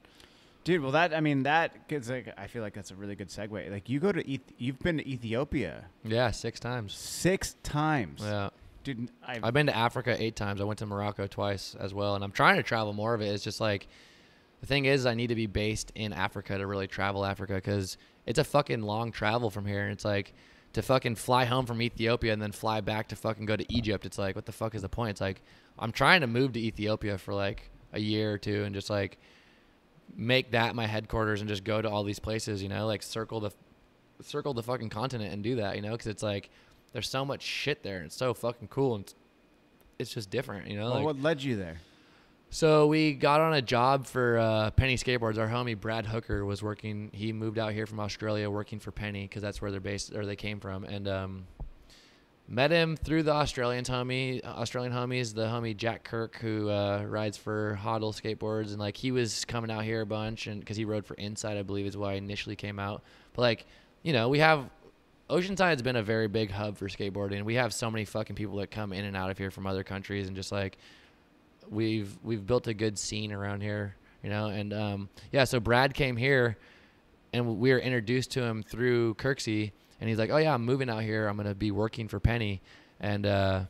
Dude, well, that I mean, that gets like I feel like that's a really good segue. Like you go to Eth- you've been to Ethiopia Yeah, six times. six times. Yeah. Dude, I've, I've been to Africa eight times. I went to Morocco twice as well, and I'm trying to travel more of it. It's just like the thing is, I need to be based in Africa to really travel Africa because it's a fucking long travel from here, and it's like to fucking fly home from Ethiopia and then fly back to fucking go to Egypt. It's like what the fuck is the point? It's like I'm trying to move to Ethiopia for like a year or two and just like make that my headquarters and just go to all these places, you know, like circle the circle the fucking continent and do that, you know, because it's like there's so much shit there and it's so fucking cool and it's, just different, you know. well, like- what led you there? So we got on a job for uh, Penny Skateboards. Our homie Brad Hooker was working. He moved out here from Australia, working for Penny because that's where they're based or they came from. And um, met him through the Australian homie, Australian homies, the homie Jack Kirk who uh, rides for Hoddle Skateboards, and like he was coming out here a bunch, and because he rode for Inside, I believe is why I initially came out. But like, you know, we have Oceanside's been a very big hub for skateboarding. We have so many fucking people that come in and out of here from other countries, and just like we've we've built a good scene around here, you know. And um, yeah, so Brad came here, and we were introduced to him through Kirksey, and he's like, "Oh yeah, I'm moving out here. I'm gonna be working for Penny," and uh,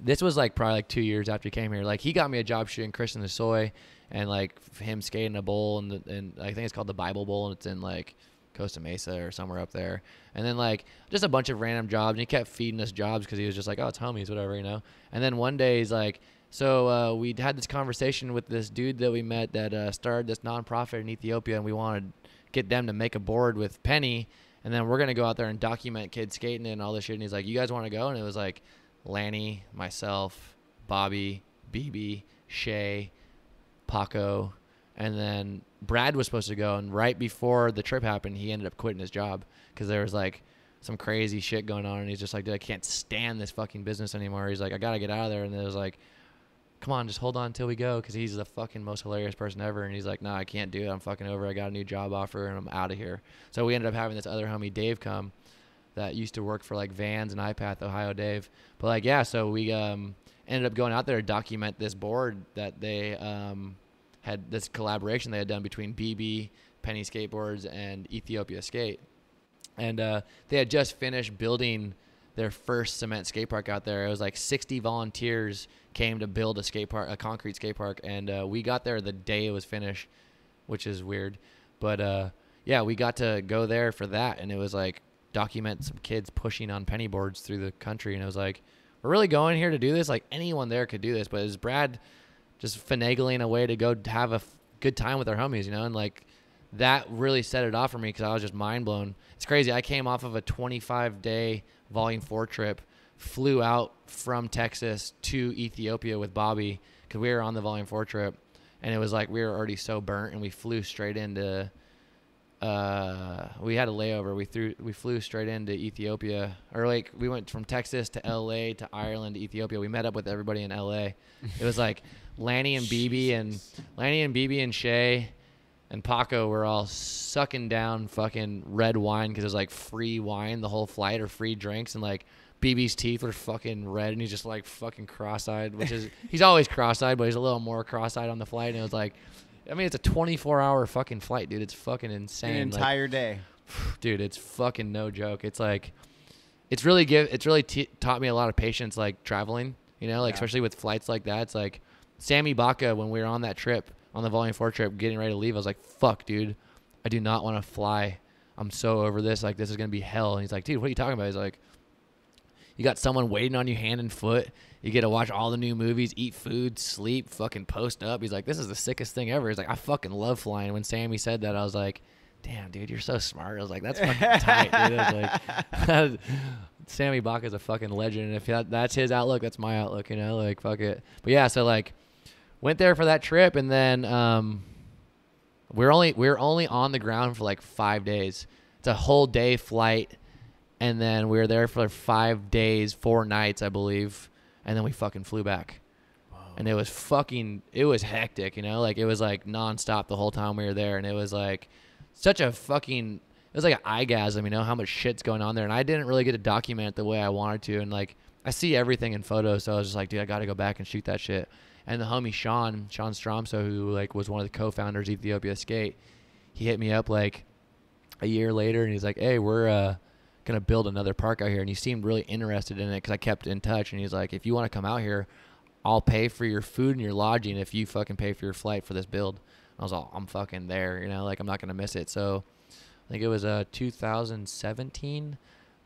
this was like probably like two years after he came here. Like he got me a job shooting Chris in the Soy, and like him skating a bowl, and the, and I think it's called the Bible Bowl, and it's in like Costa Mesa or somewhere up there. And then like just a bunch of random jobs. And he kept feeding us jobs because he was just like, oh, it's homies, whatever, you know. And then one day he's like, so uh, we had this conversation with this dude that we met that uh, started this nonprofit in Ethiopia, and we wanted to get them to make a board with Penny, and then we're gonna go out there and document kids skating and all this shit. And he's like, you guys want to go? And it was like Lanny, myself, Bobby, BB, Shay, Paco, and then Brad was supposed to go. And right before the trip happened, he ended up quitting his job because there was like some crazy shit going on. And he's just like, dude, I can't stand this fucking business anymore. He's like, I gotta get out of there. And it was like come on, just hold on until we go, because he's the fucking most hilarious person ever. And he's like, nah, I can't do it. I'm fucking over. I got a new job offer, and I'm out of here. So we ended up having this other homie Dave come, that used to work for like Vans and iPath, Ohio Dave. But like, yeah, so we um ended up going out there to document this board that they um had this collaboration they had done between BB, Penny Skateboards, and Ethiopia Skate. And uh, they had just finished building their first cement skate park out there. It was like 60 volunteers came to build a skate park, a concrete skate park, and uh, we got there the day it was finished, which is weird. But uh, yeah, we got to go there for that, and it was like document some kids pushing on penny boards through the country, and it was like, we're really going here to do this. Like anyone there could do this, but was Brad just finagling a way to go have a f- good time with our homies, you know, and like that really set it off for me because I was just mind blown. It's crazy. I came off of a 25 day Volume 4 trip, flew out from Texas to Ethiopia with Bobby because we were on the Volume 4 trip. And it was like we were already so burnt, and we flew straight into. Uh, we had a layover. We threw, we flew straight into Ethiopia, or like we went from Texas to L.A. to Ireland to Ethiopia. We met up with everybody in L.A. It was like Lanny and BB and Lanny and BB and Shay and Paco were all sucking down fucking red wine because it was like free wine the whole flight or free drinks and like BB's teeth were fucking red and he's just like fucking cross-eyed, which is he's always cross-eyed, but he's a little more cross-eyed on the flight. And it was like, I mean, it's a 24-hour fucking flight, dude. It's fucking insane. An Like, entire day. dude it's fucking no joke it's like it's really give it's really t- taught me a lot of patience like traveling you know like Yeah. especially with flights like that it's like sammy baca when we were on that trip on the volume 4 trip getting ready to leave i was like fuck dude i do not want to fly i'm so over this like this is gonna be hell and he's like dude what are you talking about he's like you got someone waiting on you hand and foot. You get to watch all the new movies, eat food, sleep, fucking post up. He's like, this is the sickest thing ever. He's like, I fucking love flying. When Sammy said that, I was like, damn, dude, you're so smart. I was like, that's fucking tight, dude. I was like, Sammy Baca's a fucking legend. And if that, that's his outlook, that's my outlook, you know? Like, fuck it. But yeah, so like, went there for that trip, and then um, we're only we're only on the ground for like five days. It's a whole day flight, and then we were there for five days, four nights, I believe, and then we fucking flew back. And it was fucking, it was hectic, you know, like it was like nonstop the whole time we were there, and it was like such a fucking, it was like an eyegasm, you know, how much shit's going on there, and I didn't really get to document it the way I wanted to, and like I see everything in photos, so I was just like, dude, I got to go back and shoot that shit. And the homie Sean, Sean Stromsoe, who like was one of the co-founders of Ethiopia Skate, he hit me up like a year later, and he's like, hey, we're uh gonna build another park out here, and he seemed really interested in it because I kept in touch, and he's like, if you want to come out here, I'll pay for your food and your lodging if you fucking pay for your flight for this build. I was all, I'm fucking there, you know, like I'm not gonna miss it. So I think it was uh 2017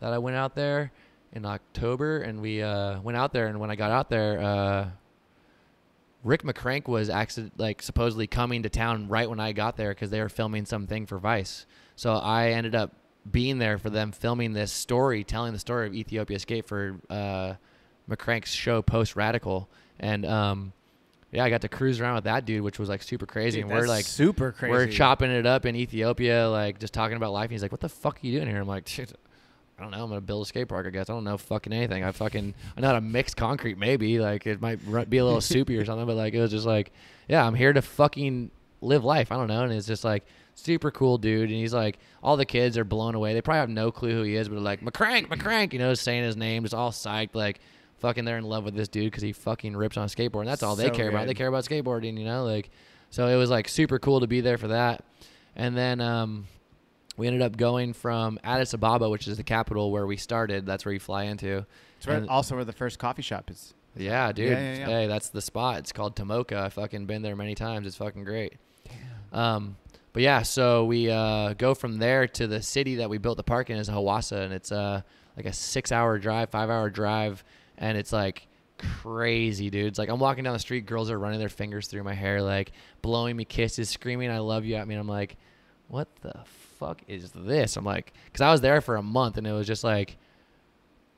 that I went out there in October, and we uh went out there, and when I got out there, uh Rick McCrank was accident like supposedly coming to town right when I got there because they were filming something for Vice. So I ended up being there for them filming this story, telling the story of Ethiopia Skate for uh, McCrank's show Post Radical, and um, yeah, I got to cruise around with that dude, which was like super crazy. Dude, and we're like super crazy. we're chopping it up in Ethiopia, like just talking about life. And he's like, "What the fuck are you doing here?" I'm like, "Shit, I don't know. I'm gonna build a skate park. I guess I don't know fucking anything. I fucking I know how to mix concrete. Maybe like it might be a little soupy or something, but like it was just like, yeah, I'm here to fucking live life. I don't know. And it's just like super cool dude. And he's like, all the kids are blown away. They probably have no clue who he is, but they're like McCrank, McCrank, you know, saying his name, just all psyched, like fucking they're in love with this dude because he fucking rips on a skateboard. And that's all they So care about. They care about skateboarding, you know, like. So it was like super cool to be there for that. And then um, we ended up going from Addis Ababa, which is the capital where we started. That's where you fly into. It's where, also where the first coffee shop is. Yeah, dude. yeah, yeah. Hey, that's the spot. It's called Tomoca. I fucking been there many times. It's fucking great. Um, but yeah, so we uh, go from there to the city that we built the park in is Hawassa, and it's uh, like a six-hour drive, five-hour drive, and it's like crazy, dude. It's like I'm walking down the street, girls are running their fingers through my hair, like blowing me kisses, screaming "I love you" at me. And I'm like, what the fuck is this? I'm like, because I was there for a month, and it was just like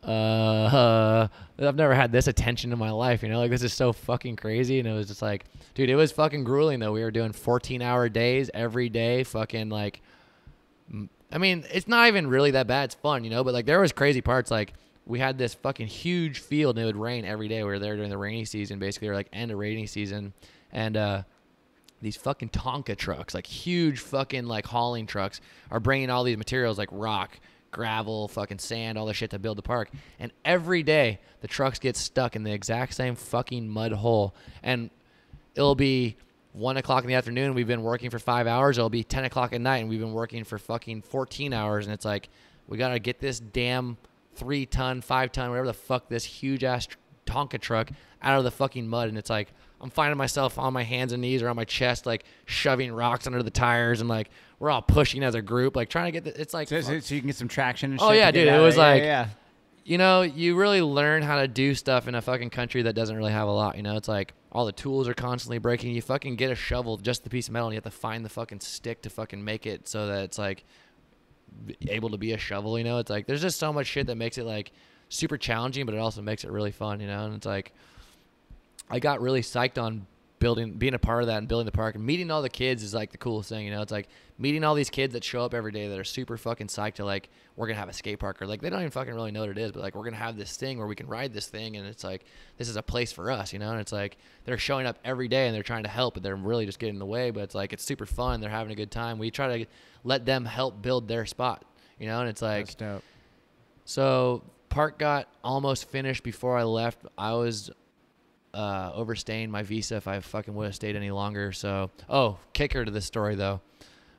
uh, I've never had this attention in my life, you know, like this is so fucking crazy. And it was just like, dude, it was fucking grueling though. We were doing 14 hour days every day, fucking like, I mean, it's not even really that bad. It's fun, you know, but like there was crazy parts. Like we had this fucking huge field and it would rain every day. We were there during the rainy season, basically, or like end of rainy season, and uh, these fucking Tonka trucks, like huge fucking like hauling trucks, are bringing all these materials like rock, gravel, fucking sand, all the shit to build the park. And every day the trucks get stuck in the exact same fucking mud hole, and it'll be one o'clock in the afternoon. We've been working for five hours. It'll be ten o'clock at night, and we've been working for fucking fourteen hours. And it's like we gotta get this damn three ton, five ton, whatever the fuck this huge ass Tonka truck out of the fucking mud. And it's like I'm finding myself on my hands and knees or on my chest, like shoving rocks under the tires, and like we're all pushing as a group, like trying to get. The, it's like So, so, you can get some traction. And oh, shit. Oh, yeah, dude, it was Yeah, like- yeah. you know, you really learn how to do stuff in a fucking country that doesn't really have a lot. You know, it's like all the tools are constantly breaking. You fucking get a shovel, just the piece of metal, and you have to find the fucking stick to fucking make it so that it's like able to be a shovel. You know, it's like there's just so much shit that makes it like super challenging, but it also makes it really fun. You know, and it's like I got really psyched on building, being a part of that and building the park and meeting all the kids is like the coolest thing. You know, it's like meeting all these kids that show up every day that are super fucking psyched to like, we're going to have a skate park or like, they don't even fucking really know what it is, but like, we're going to have this thing where we can ride this thing. And it's like, this is a place for us, you know? And it's like, they're showing up every day and they're trying to help, but they're really just getting in the way. But it's like, it's super fun. They're having a good time. We try to let them help build their spot, you know? And it's like, so park got almost finished before I left. I was uh, overstaying my visa if I fucking would have stayed any longer. So, oh, kicker to this story though.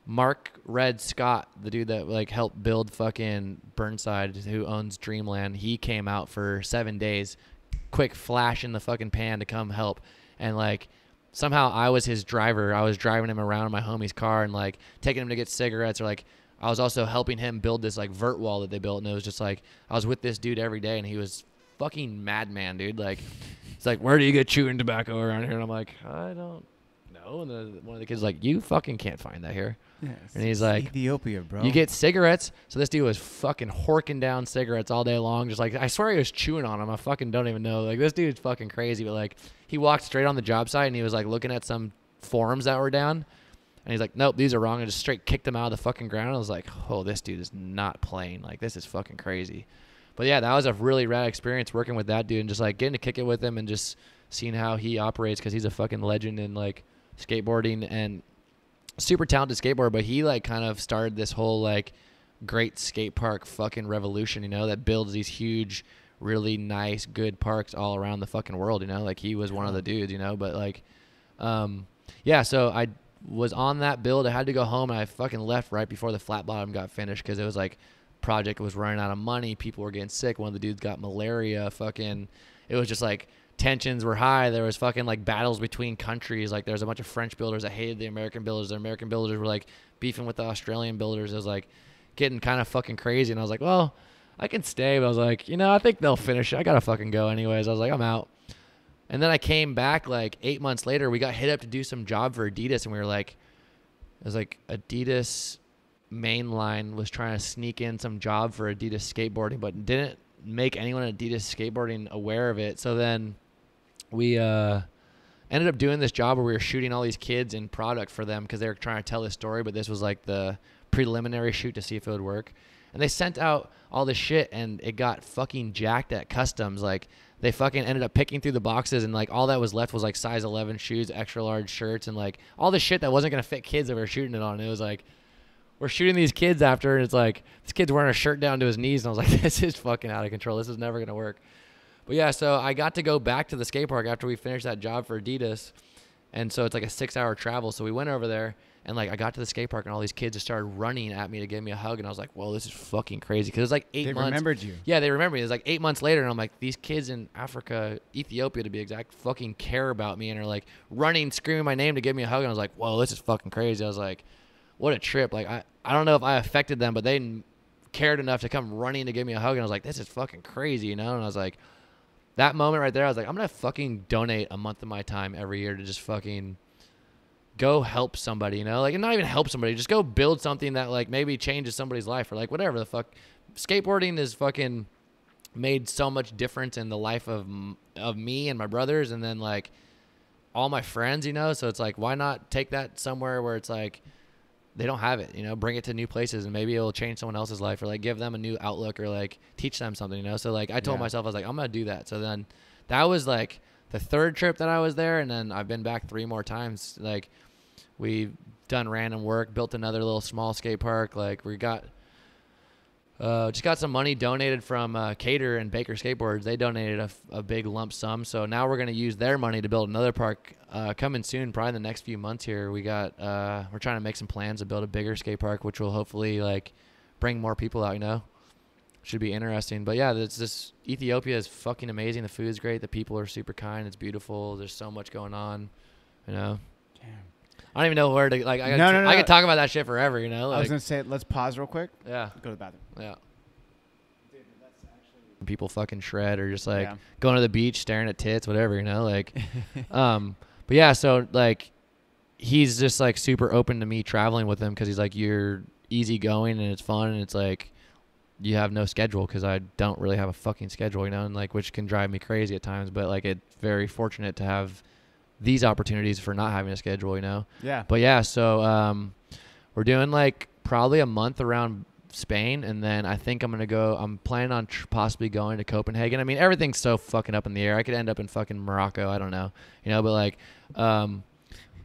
Mark Red Scott, the dude that like helped build fucking Burnside, who owns Dreamland, he came out for seven days, quick flash in the fucking pan to come help, and like somehow I was his driver. I was driving him around in my homie's car and like taking him to get cigarettes or like I was also helping him build this like vert wall that they built and it was just like I was with this dude every day and he was fucking madman, dude. Like it's like where do you get chewing tobacco around here? And I'm like, I don't know. And then one of the kids like, You fucking can't find that here. Yeah, And he's like, Ethiopia, bro. You get cigarettes. So this dude was fucking horking down cigarettes all day long. Just like I swear he was chewing on them. I fucking don't even know. Like this dude's fucking crazy. But like he walked straight on the job site and he was like looking at some forums that were down. And he's like, Nope, these are wrong. And just straight kicked them out of the fucking ground. I was like, Oh, this dude is not playing. Like this is fucking crazy. But yeah, that was a really rad experience working with that dude and just like getting to kick it with him and just seeing how he operates because he's a fucking legend in like skateboarding and super talented skateboarder, but he like kind of started this whole like great skate park fucking revolution, you know, that builds these huge, really nice, good parks all around the fucking world, you know. Like he was one of the dudes, you know, but like um yeah, so I was on that build. I had to go home and I fucking left right before the flat bottom got finished because it was like project was running out of money, people were getting sick. One of the dudes got malaria, fucking it was just like tensions were high. There was fucking like battles between countries. Like there was a bunch of French builders that hated the American builders. The American builders were like beefing with the Australian builders. It was like getting kind of fucking crazy. And I was like, well, I can stay. But I was like, you know, I think they'll finish. it. I gotta fucking go anyways. I was like, I'm out. And then I came back like eight months later. We got hit up to do some job for Adidas, and we were like, it was like Adidas mainline was trying to sneak in some job for Adidas skateboarding, but didn't make anyone Adidas skateboarding aware of it. So then we uh, ended up doing this job where we were shooting all these kids in product for them because they were trying to tell this story, but this was like the preliminary shoot to see if it would work. And they sent out all this shit and it got fucking jacked at customs. Like they fucking ended up picking through the boxes and like all that was left was like size 11 shoes, extra large shirts, and like all the shit that wasn't gonna fit kids that were shooting it on. It was like we're shooting these kids after, and it's like this kid's wearing a shirt down to his knees, and I was like, this is fucking out of control. This is never gonna work. But yeah, so I got to go back to the skate park after we finished that job for Adidas, and so it's like a six-hour travel. So we went over there, and like I got to the skate park, and all these kids just started running at me to give me a hug, and I was like, whoa, this is fucking crazy because it was like eight They months. remembered you. Yeah, they remember me. It was like eight months later, and I'm like, these kids in Africa, Ethiopia to be exact, fucking care about me and are like running, screaming my name to give me a hug. And I was like, whoa, this is fucking crazy. I was like, what a trip. Like, I, I don't know if I affected them, but they cared enough to come running to give me a hug. And I was like, this is fucking crazy, you know? And I was like, that moment right there, I was like, I'm going to fucking donate a month of my time every year to just fucking go help somebody, you know? Like, and not even help somebody, just go build something that, like, maybe changes somebody's life or, like, whatever the fuck. Skateboarding is fucking made so much difference in the life of of me and my brothers and then like all my friends you know so it's like why not take that somewhere where it's like they don't have it. You know, bring it to new places and maybe it'll change someone else's life or like give them a new outlook or like teach them something. You know, so like I told Yeah. myself I was like I'm gonna do that. So then that was like the third trip that I was there, and then I've been back three more times. Like we've done random work, built another little small skate park. Like we got uh, just got some money donated from uh, Cater and Baker Skateboards. They donated a, a big lump sum, so now we're gonna use their money to build another park. Uh, coming soon, probably in the next few months. Here, we got uh, we're trying to make some plans to build a bigger skate park, which will hopefully like bring more people out. You know, should be interesting. But yeah, it's this Ethiopia is fucking amazing. The food is great. The people are super kind. It's beautiful. There's so much going on. You know. I don't even know where to like. I, No, no, no. I could talk about that shit forever. You know, I was gonna say, let's pause real quick. yeah, Go to the bathroom. yeah. People fucking shred or just like Yeah. going to the beach, staring at tits, whatever. You know, like. um, but yeah, so like, he's just like super open to me traveling with him because he's like, you're easygoing and it's fun and it's like, you have no schedule because I don't really have a fucking schedule, you know, and like which can drive me crazy at times. But like, it's very fortunate to have these opportunities for not having a schedule, you know. Yeah. But yeah, so um, we're doing like probably a month around Spain, and then I think I'm gonna go. I'm planning on tr- possibly going to Copenhagen. I mean, everything's so fucking up in the air. I could end up in fucking Morocco. I don't know, you know. But like, um,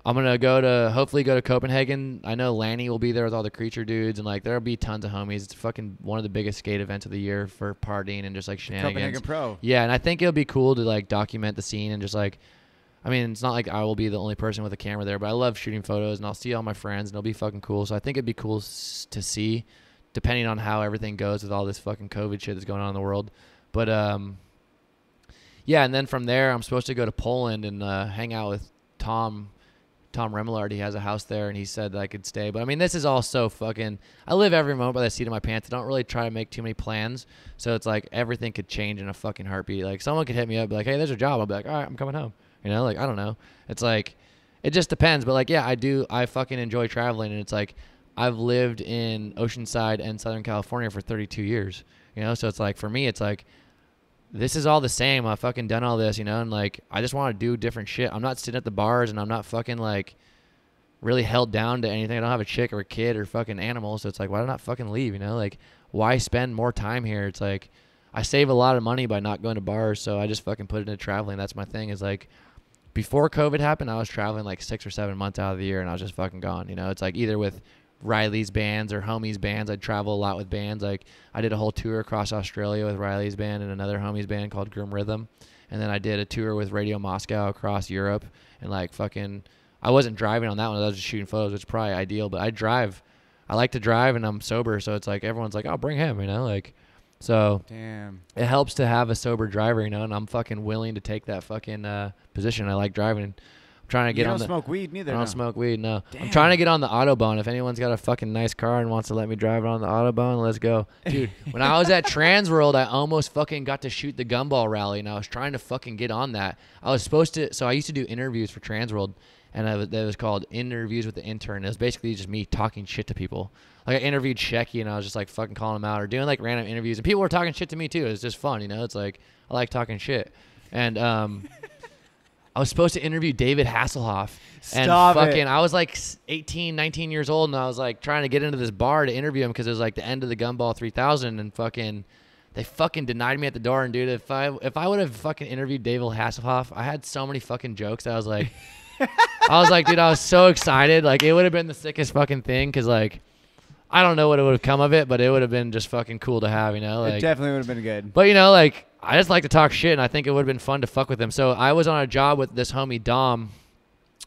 I'm gonna go to hopefully go to Copenhagen. I know Lanny will be there with all the creature dudes, and like there'll be tons of homies. It's fucking one of the biggest skate events of the year for partying and just like shenanigans. Copenhagen Pro. Yeah, and I think it'll be cool to like document the scene and just like I mean, it's not like I will be the only person with a camera there, but I love shooting photos and I'll see all my friends and it'll be fucking cool. So I think it'd be cool to see depending on how everything goes with all this fucking COVID shit that's going on in the world. But um yeah, and then from there I'm supposed to go to Poland and uh, hang out with Tom Tom Remillard, he has a house there, and he said that I could stay. But I mean, this is all so fucking. I live every moment by the seat of my pants. I don't really try to make too many plans, so it's like everything could change in a fucking heartbeat. Like someone could hit me up, be like, "Hey, there's a job." I'll be like, "All right, I'm coming home." You know, like I don't know. It's like, it just depends. But like, yeah, I do. I fucking enjoy traveling, and it's like, I've lived in Oceanside and Southern California for 32 years. You know, so it's like for me, it's like this is all the same. I've fucking done all this, you know, and like I just want to do different shit. I'm not sitting at the bars and I'm not fucking like really held down to anything. I don't have a chick or a kid or fucking animals, so it's like why not fucking leave, you know? Like why spend more time here? It's like I save a lot of money by not going to bars, so I just fucking put it into traveling. That's my thing. Is like before COVID happened, I was traveling like six or seven months out of the year, and I was just fucking gone. You know, it's like either with Riley's bands or homies bands. I'd travel a lot with bands. Like I did a whole tour across Australia with Riley's band and another homies band called Grim Rhythm, and then I did a tour with Radio Moscow across Europe and like fucking. I wasn't driving on that one. I was just shooting photos, which is probably ideal. But I drive. I like to drive, and I'm sober, so it's like everyone's like, "Oh, bring him," you know, like. So Damn. it helps to have a sober driver, you know, and I'm fucking willing to take that fucking uh, position. I like driving. I'm trying to get You don't on the. smoke weed neither. I don't no. smoke weed. No, I'm trying to get on the autobahn. If anyone's got a fucking nice car and wants to let me drive it on the autobahn, let's go, dude. when I was at Transworld, I almost fucking got to shoot the gumball rally, and I was trying to fucking get on that. I was supposed to. So I used to do interviews for Transworld, and I was, that was called interviews with the intern. It was basically just me talking shit to people. Like I interviewed Shecky, and I was just like fucking calling him out or doing like random interviews, and people were talking shit to me too. It was just fun, you know. It's like I like talking shit, and um. I was supposed to interview David Hasselhoff. And Stop it. fucking, I was like s- 18, 19 years old, and I was like trying to get into this bar to interview him because it was like the end of the Gumball 3000, and fucking, they fucking denied me at the door. And dude, if I if I would have fucking interviewed David Hasselhoff, I had so many fucking jokes that I was like, I was like, dude, I was so excited. Like it would have been the sickest fucking thing because like, I don't know what it would have come of it, but it would have been just fucking cool to have, you know? it Like, definitely would have been good. but you know, like I just like to talk shit, and I think it would have been fun to fuck with him. So I was on a job with this homie Dom.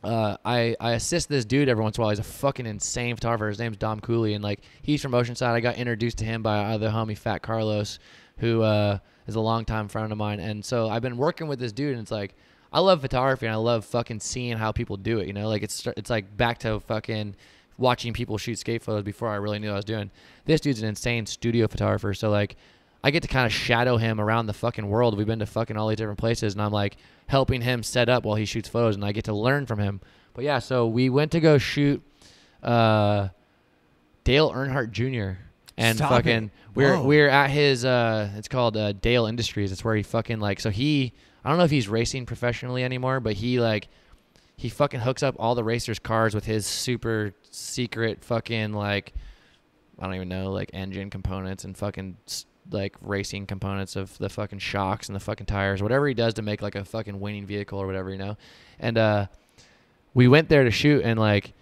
Uh, I I assist this dude every once in a while. He's a fucking insane photographer. His name's Dom Cooley, and like he's from Oceanside. I got introduced to him by other homie Fat Carlos, who uh, is a longtime friend of mine. And so I've been working with this dude, and it's like I love photography, and I love fucking seeing how people do it. You know, like it's it's like back to fucking watching people shoot skate photos before I really knew what I was doing. This dude's an insane studio photographer, so like I get to kind of shadow him around the fucking world. We've been to fucking all these different places, and I'm like helping him set up while he shoots photos, and I get to learn from him. But yeah, so we went to go shoot uh, Dale Earnhardt Jr. and Stop fucking it. we're Whoa. we're at his uh, it's called uh, Dale Industries. It's where he fucking like so he I don't know if he's racing professionally anymore, but he like he fucking hooks up all the racers' cars with his super secret fucking like I don't even know like engine components and fucking like racing components of the fucking shocks and the fucking tires, whatever he does to make like a fucking winning vehicle or whatever, you know. And uh, we went there to shoot, and like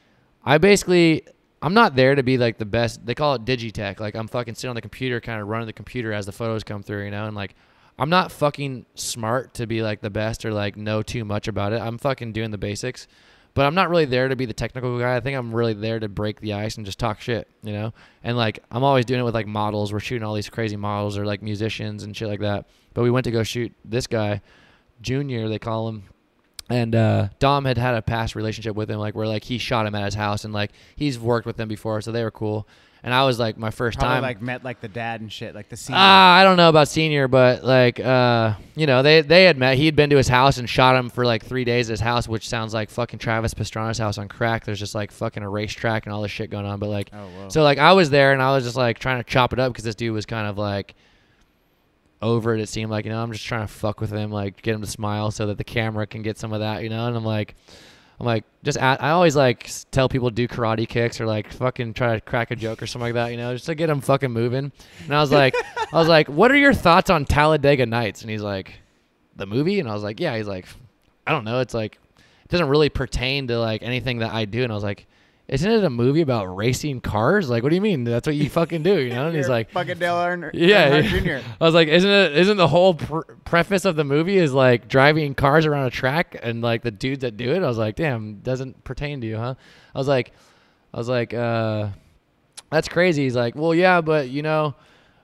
I basically I'm not there to be like the best. They call it digitech. Like I'm fucking sitting on the computer, kind of running the computer as the photos come through, you know, and like. I'm not fucking smart to be like the best or like know too much about it. I'm fucking doing the basics, but I'm not really there to be the technical guy. I think I'm really there to break the ice and just talk shit, you know? And like I'm always doing it with like models. We're shooting all these crazy models or like musicians and shit like that. But we went to go shoot this guy, Junior, they call him. And uh, Dom had had a past relationship with him, like where like he shot him at his house, and like he's worked with them before, so they were cool. And I was like my first Probably time, like met like the dad and shit, like the senior. Ah, I don't know about senior, but like uh, you know, they they had met. He'd been to his house and shot him for like three days at his house, which sounds like fucking Travis Pastrana's house on crack. There's just like fucking a racetrack and all this shit going on. But like, oh so like I was there and I was just like trying to chop it up because this dude was kind of like over it. It seemed like you know I'm just trying to fuck with him, like get him to smile so that the camera can get some of that, you know. And I'm like, I'm like just at, I always like tell people to do karate kicks or like fucking try to crack a joke or something like that, you know, just to get them fucking moving. And I was like, I was like, what are your thoughts on Talladega Nights? And he's like, the movie. And I was like, yeah. He's like, I don't know. It's like it doesn't really pertain to like anything that I do. And I was like, isn't it a movie about racing cars? Like, what do you mean? That's what you fucking do, you know? And he's like, fucking Dale Earnhardt, Yeah, Earnhardt yeah. Jr. I was like, isn't it? Isn't the whole pr- preface of the movie is like driving cars around a track and like the dudes that do it? I was like, damn, doesn't pertain to you, huh? I was like, I was like, uh, that's crazy. He's like, well, yeah, but you know,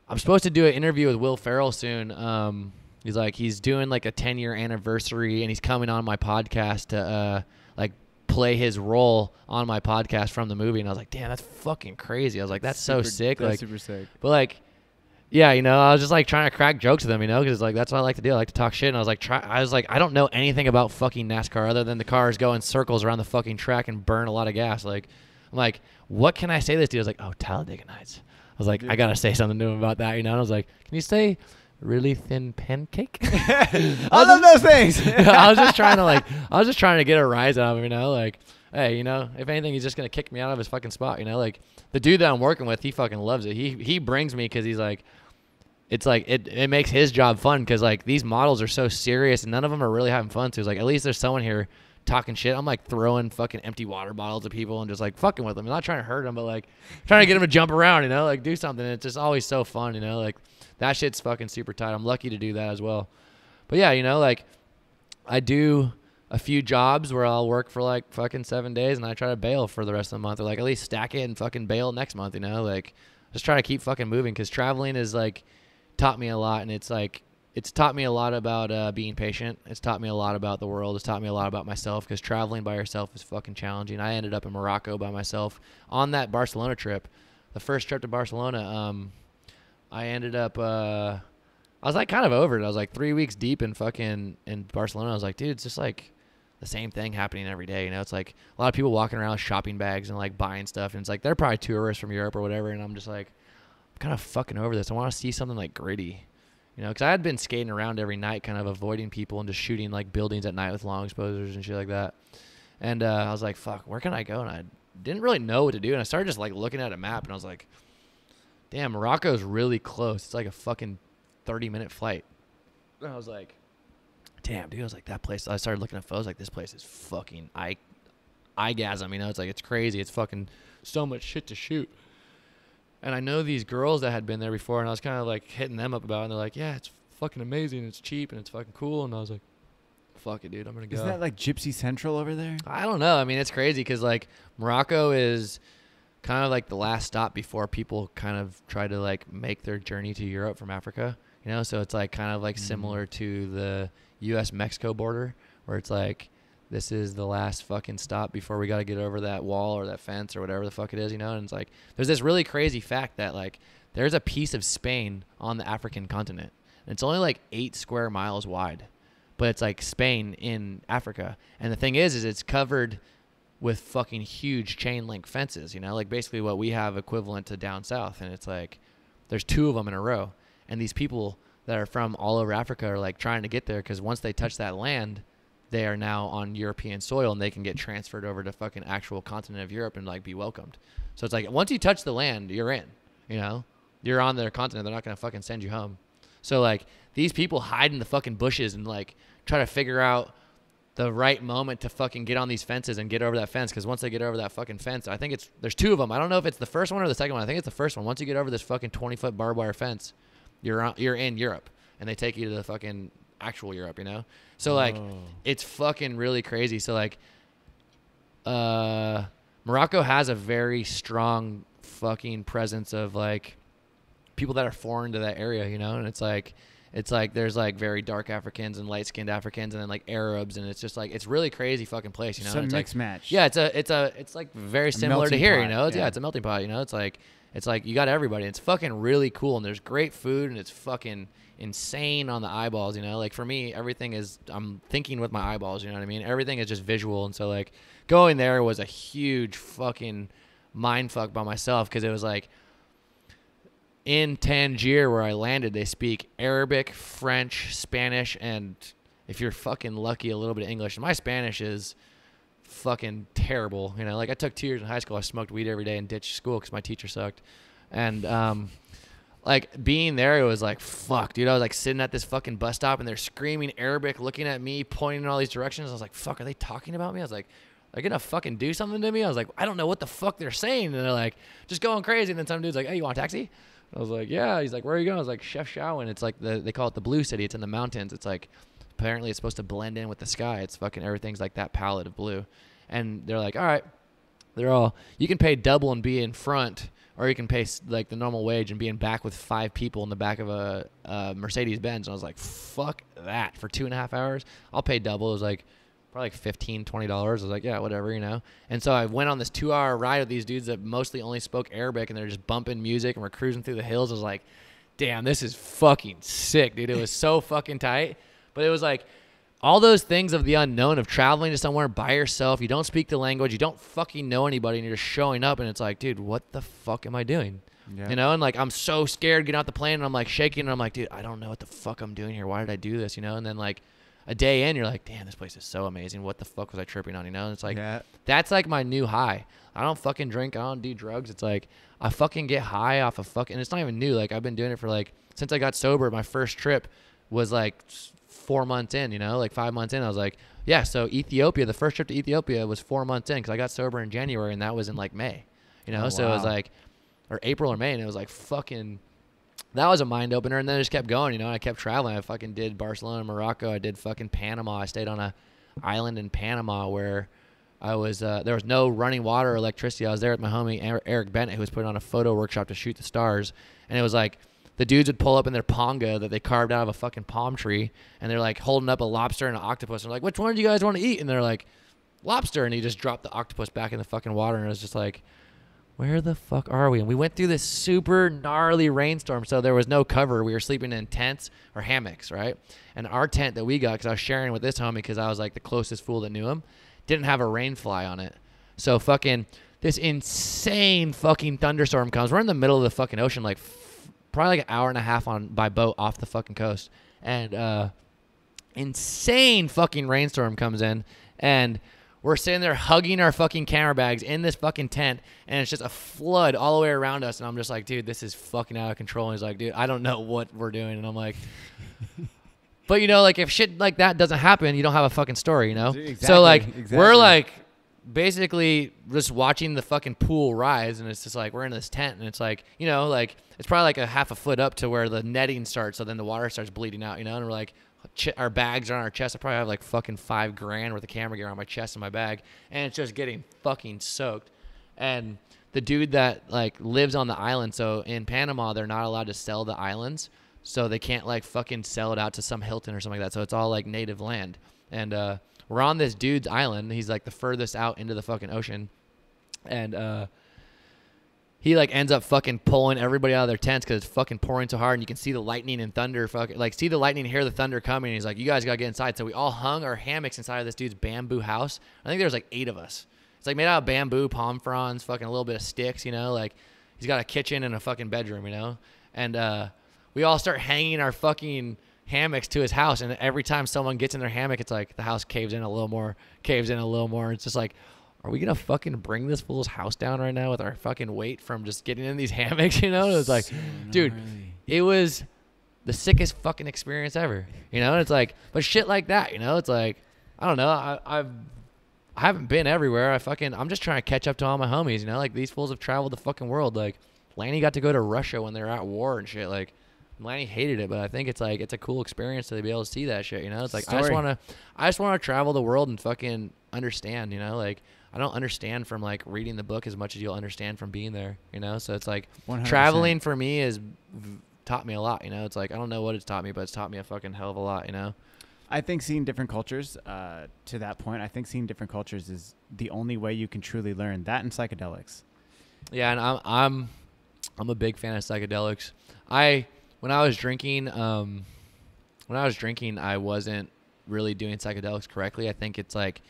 I'm supposed to do an interview with Will Ferrell soon. Um, he's like, he's doing like a 10 year anniversary and he's coming on my podcast to uh, play his role on my podcast from the movie. And I was like, damn, that's fucking crazy. I was like, that's so sick. that's like, super sick. but like, yeah, you know, I was just like trying to crack jokes with them, you know, because like that's what I like to do. I like to talk shit, and I was like, try. I was like, I don't know anything about fucking NASCAR other than the cars go in circles around the fucking track and burn a lot of gas. Like, I'm like, what can I say to this dude? I was like, oh, Talladega Nights. I was like, I gotta say something to him about that, you know. And I was like, can you say really thin pancake? I love those things. I was just trying to like, I was just trying to get a rise out of him, you know, like, hey, you know, if anything, he's just gonna kick me out of his fucking spot, you know, like the dude that I'm working with, he fucking loves it. He he brings me because he's like, it's like it it makes his job fun because like these models are so serious and none of them are really having fun. So it's like at least there's someone here talking shit. I'm like throwing fucking empty water bottles at people and just like fucking with them. I'm not trying to hurt them, but like trying to get them to jump around, you know, like do something. It's just always so fun, you know, like that shit's fucking super tight. I'm lucky to do that as well. But yeah, you know, like I do a few jobs where I'll work for like fucking seven days and I try to bail for the rest of the month or like at least stack it and fucking bail next month, you know, like just try to keep fucking moving because traveling is like taught me a lot and it's like it's taught me a lot about uh, being patient. It's taught me a lot about the world. It's taught me a lot about myself because traveling by yourself is fucking challenging. I ended up in Morocco by myself on that Barcelona trip, the first trip to Barcelona. Um, I ended up. Uh, I was like kind of over it. I was like three weeks deep in fucking in Barcelona. I was like, dude, it's just like the same thing happening every day. You know, it's like a lot of people walking around with shopping bags and like buying stuff, and it's like they're probably tourists from Europe or whatever. And I'm just like, I'm kind of fucking over this. I want to see something like gritty. You know, because I had been skating around every night, kind of avoiding people and just shooting like buildings at night with long exposures and shit like that. And uh, I was like, "Fuck, where can I go?" And I didn't really know what to do. And I started just like looking at a map, and I was like, "Damn, Morocco's really close. It's like a fucking thirty-minute flight." And I was like, "Damn, dude!" I was like, "That place." I started looking at photos. Like, this place is fucking I, eye, eyegasm. You know, it's like it's crazy. It's fucking so much shit to shoot. And I know these girls that had been there before, and I was kind of like hitting them up about, it, and they're like, "Yeah, it's fucking amazing. It's cheap and it's fucking cool." And I was like, "Fuck it, dude. I'm gonna go." Isn't that like Gypsy Central over there? I don't know. I mean, it's crazy because like Morocco is kind of like the last stop before people kind of try to like make their journey to Europe from Africa. You know, so it's like kind of like Mhm. similar to the U.S. Mexico border, where it's like this is the last fucking stop before we got to get over that wall or that fence or whatever the fuck it is. You know, and it's like there's this really crazy fact that like there's a piece of Spain on the African continent. And it's only like eight square miles wide, but it's like Spain in Africa. And the thing is, is it's covered with fucking huge chain link fences. You know, like basically what we have equivalent to down south. And it's like there's two of them in a row, and these people that are from all over Africa are like trying to get there because once they touch that land, they are now on European soil and they can get transferred over to fucking actual continent of Europe and like be welcomed. So it's like once you touch the land, you're in. You know, you're on their continent. They're not gonna fucking send you home. So like these people hide in the fucking bushes and like try to figure out the right moment to fucking get on these fences and get over that fence. Because once they get over that fucking fence, I think it's there's two of them. I don't know if it's the first one or the second one. I think it's the first one. Once you get over this fucking 20 foot barbed wire fence, you're on, you're in Europe, and they take you to the fucking actual Europe. You know, so like Oh. it's fucking really crazy. So like, uh, Morocco has a very strong fucking presence of like people that are foreign to that area, you know, and it's like it's like there's like very dark Africans and light skinned Africans and then like Arabs and it's just like it's really crazy fucking place, you know. It's like mixed match. yeah, it's a it's a it's like very similar to here, you know. It's, yeah. yeah. it's a melting pot, you know. It's like it's like you got everybody. It's fucking really cool and there's great food and it's fucking insane on the eyeballs, you know. Like for me, everything is I'm thinking with my eyeballs, you know what I mean? Everything is just visual and so like going there was a huge fucking mind fuck by myself because it was like in Tangier where I landed, they speak Arabic, French, Spanish, and if you're fucking lucky, a little bit of English. My Spanish is fucking terrible. You know, like I took two years in high school. I smoked weed every day and ditched school because my teacher sucked. And um, like being there, it was like fuck, dude. I was like sitting at this fucking bus stop and they're screaming Arabic, looking at me, pointing in all these directions. I was like, fuck, are they talking about me? I was like. They're gonna fucking do something to me. I was like, I don't know what the fuck they're saying. And they're like, just going crazy. And then some dude's like, Hey, you want a taxi? I was like, Yeah. He's like, Where are you going? I was like, Chefchaouen. It's like the they call it the blue city. It's in the mountains. It's like apparently it's supposed to blend in with the sky. It's fucking everything's like that palette of blue. And they're like, All right, they're all you can pay double and be in front, or you can pay like the normal wage and being back with five people in the back of a, a Mercedes Benz. And I was like, fuck that for two and a half hours. I'll pay double. It was like probably like 15 20 dollars. I was like, yeah, whatever, you know. And so I went on this two hour ride with these dudes that mostly only spoke Arabic, and they're just bumping music, and we're cruising through the hills. I was like, damn, this is fucking sick, dude. It was so fucking tight, but it was like all those things of the unknown of traveling to somewhere by yourself. You don't speak the language. You don't fucking know anybody, and you're just showing up, and it's like, dude, what the fuck am I doing? Yeah. You know, and like I'm so scared getting out the plane, and I'm like shaking, and I'm like, dude, I don't know what the fuck I'm doing here. Why did I do this? You know, and then like a day in, you're like, damn, this place is so amazing. What the fuck was I tripping on? You know, and it's like yeah. that's like my new high. I don't fucking drink. I don't do drugs. It's like I fucking get high off of fucking. And it's not even new. Like I've been doing it for like since I got sober. My first trip was like four months in. You know, like five months in. I was like, yeah. So Ethiopia. The first trip to Ethiopia was four months in because I got sober in January and that was in like May. You know, Oh, so it was like or April or May, and it was like fucking. That was a mind opener, and then I just kept going. You know, I kept traveling. I fucking did Barcelona, Morocco. I did fucking Panama. I stayed on a island in Panama where I was. Uh, there was no running water or electricity. I was there with my homie Er- Eric Bennett, who was putting on a photo workshop to shoot the stars, and it was like the dudes would pull up in their ponga that they carved out of a fucking palm tree, and they're like holding up a lobster and an octopus. And they're like, "Which one do you guys want to eat?" And they're like, "Lobster." And he just dropped the octopus back in the fucking water, and it was just like where the fuck are we? And we went through this super gnarly rainstorm, so there was no cover. We were sleeping in tents or hammocks, right? And our tent that we got, because I was sharing with this homie, because I was like the closest fool that knew him, didn't have a rain fly on it. So fucking this insane fucking thunderstorm comes. We're in the middle of the fucking ocean, like probably like an hour and a half on by boat off the fucking coast, and uh, insane fucking rainstorm comes in. And we're sitting there hugging our fucking camera bags in this fucking tent. And it's just a flood all the way around us. And I'm just like dude this is fucking out of control. And he's like dude I don't know what we're doing. And I'm like but you know like if shit like that doesn't happen you don't have a fucking story you know? Exactly, so like exactly. we're like basically just watching the fucking pool rise and it's just like we're in this tent and it's like you know like it's probably like a half a foot up to where the netting starts so then the water starts bleeding out you know and we're like our bags are on our chest. I probably have like fucking five grand worth of camera gear on my chest and my bag and it's just getting fucking soaked. And the dude that like lives on the island so in panama they're not allowed to sell the islands so they can't like fucking sell it out to some hilton or something like that so it's all like native land. And uh we're on this dude's island he's like the furthest out into the fucking ocean and uh he like ends up fucking pulling everybody out of their tents because it's fucking pouring so hard, and you can see the lightning and thunder, fucking like see the lightning, hear the thunder coming. And he's like, "You guys gotta get inside." So we all hung our hammocks inside of this dude's bamboo house. I think there was like eight of us. It's like made out of bamboo, palm fronds, fucking a little bit of sticks, you know. Like he's got a kitchen and a fucking bedroom, you know. And uh, we all start hanging our fucking hammocks to his house, and every time someone gets in their hammock, it's like the house caves in a little more, caves in a little more. It's just like, are we gonna fucking bring this fool's house down right now with our fucking weight from just getting in these hammocks? You know, it's like, dude, it was the sickest fucking experience ever. You know, and it's like, but shit like that, you know, it's like, I don't know, I, I've. I haven't been everywhere. I fucking I'm just trying to catch up to all my homies, you know? Like these fools have traveled the fucking world. Like Lanny got to go to Russia when they were at war and shit. Like Lanny hated it, but I think it's like it's a cool experience to be able to see that shit, you know? It's like I just want to I just want to travel the world and fucking understand, you know? Like I don't understand from like reading the book as much as you'll understand from being there, you know? So it's like 100%. traveling for me has taught me a lot, you know? It's like I don't know what it's taught me, but it's taught me a fucking hell of a lot, you know? I think seeing different cultures, uh, to that point, I think seeing different cultures is the only way you can truly learn. That and psychedelics. Yeah, and I'm I'm I'm a big fan of psychedelics. I when I was drinking, um, when I was drinking, I wasn't really doing psychedelics correctly. I think it's like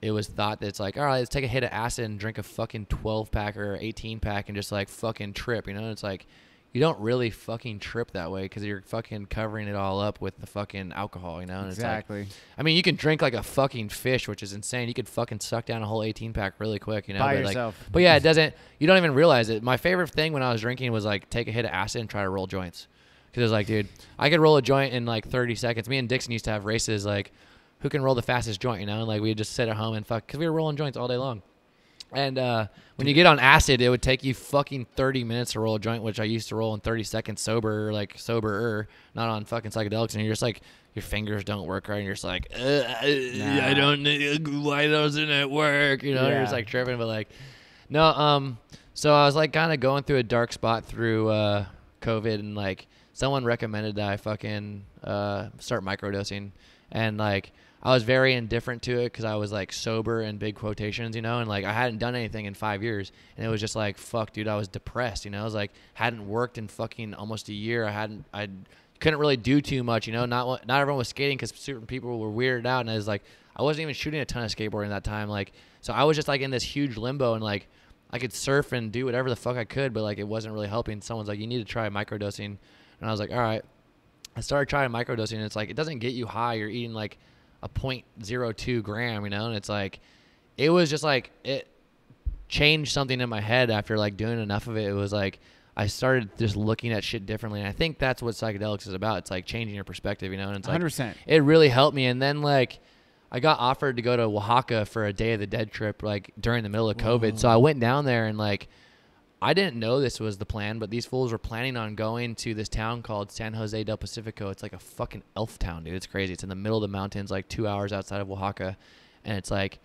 it was thought that it's like, all right, let's take a hit of acid and drink a fucking 12 pack or 18 pack and just like fucking trip, you know? It's like you don't really fucking trip that way because you're fucking covering it all up with the fucking alcohol, you know? And it's like, exactly. I mean, you can drink like a fucking fish, which is insane. You could fucking suck down a whole 18 pack really quick, you know? By but, like, yourself. but yeah, it doesn't. You don't even realize it. My favorite thing when I was drinking was like take a hit of acid and try to roll joints. Because it was like, dude, I could roll a joint in like 30 seconds. Me and Dixon used to have races like, who can roll the fastest joint? You know, and like we would just sit at home and fuck, because we were rolling joints all day long. And uh, when you get on acid, it would take you fucking 30 minutes to roll a joint, which I used to roll in 30 seconds sober, like sober, not on fucking psychedelics. And you're just like, your fingers don't work right. And you're just like, uh, Nah. I don't know. Why doesn't it work? You know, you're just like tripping, but like, no, um, so I was like kind of going through a dark spot through uh, COVID, and like someone recommended that I fucking uh, start microdosing, and like I was very indifferent to it because I was like sober in big quotations, you know, and like I hadn't done anything in five years, and it was just like fuck, dude, I was depressed, you know, I was like hadn't worked in fucking almost a year, I hadn't, I couldn't really do too much, you know, not not everyone was skating because certain people were weirded out, and I was like, I wasn't even shooting a ton of skateboarding that time, like, so I was just like in this huge limbo, and like I could surf and do whatever the fuck I could, but like it wasn't really helping. Someone's like, you need to try microdosing, and I was like, all right. I started trying microdosing, and it's like it doesn't get you high. You're eating like a 0.02 gram, you know, and it's like it was just like it changed something in my head after like doing enough of it. It was like I started just looking at shit differently, and I think that's what psychedelics is about. It's like changing your perspective, you know, and it's like 100%. it really helped me. And then like I got offered to go to Oaxaca for a Day of the Dead trip, like during the middle of COVID. So I went down there and like I didn't know this was the plan, but these fools were planning on going to this town called San Jose del Pacifico. It's like a fucking elf town, dude. It's crazy. It's in the middle of the mountains, like two hours outside of Oaxaca, and it's like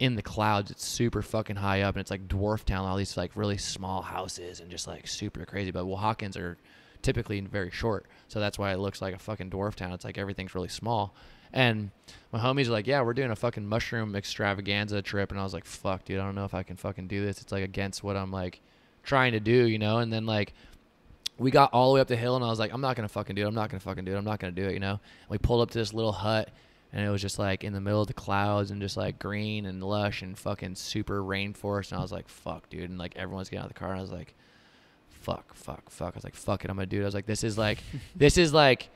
in the clouds. It's super fucking high up, and it's like dwarf town. All these like really small houses and just like super crazy. But Oaxacans are typically very short, so that's why it looks like a fucking dwarf town. It's like everything's really small. And my homies are like, "Yeah, we're doing a fucking mushroom extravaganza trip," and I was like, "Fuck, dude, I don't know if I can fucking do this. It's like against what I'm like trying to do, you know." And then like we got all the way up the hill, and I was like, "I'm not gonna fucking do it. I'm not gonna fucking do it. I'm not gonna do it," you know. And we pulled up to this little hut, and it was just like in the middle of the clouds and just like green and lush and fucking super rainforest. And I was like, "Fuck, dude!" And like everyone's getting out of the car, and I was like, "Fuck, fuck, fuck." I was like, "Fuck it, I'm gonna do it." I was like, "This is like, this is like."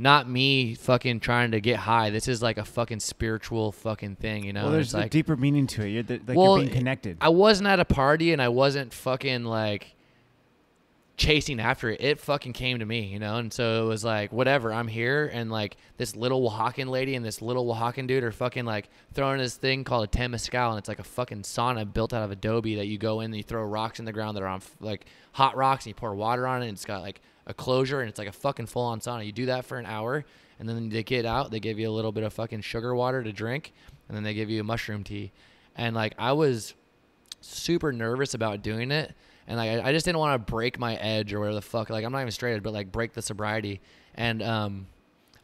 Not me fucking trying to get high. This is like a fucking spiritual fucking thing, you know. well, there's it's a like, deeper meaning to it. You're the, like Well, you're being connected. I wasn't at a party and I wasn't fucking like chasing after it. It fucking came to me, you know? And so it was like, whatever, I'm here. And like this little Oaxacan lady and this little Oaxacan dude are fucking like throwing this thing called a temazcal. And it's like a fucking sauna built out of adobe that you go in and you throw rocks in the ground that are on like hot rocks and you pour water on it. And it's got like a closure and it's like a fucking full on sauna. You do that for an hour and then they get out, they give you a little bit of fucking sugar water to drink. And then they give you a mushroom tea. And like I was super nervous about doing it and like I, just didn't want to break my edge or whatever the fuck like i'm not even straight edge but like break the sobriety and um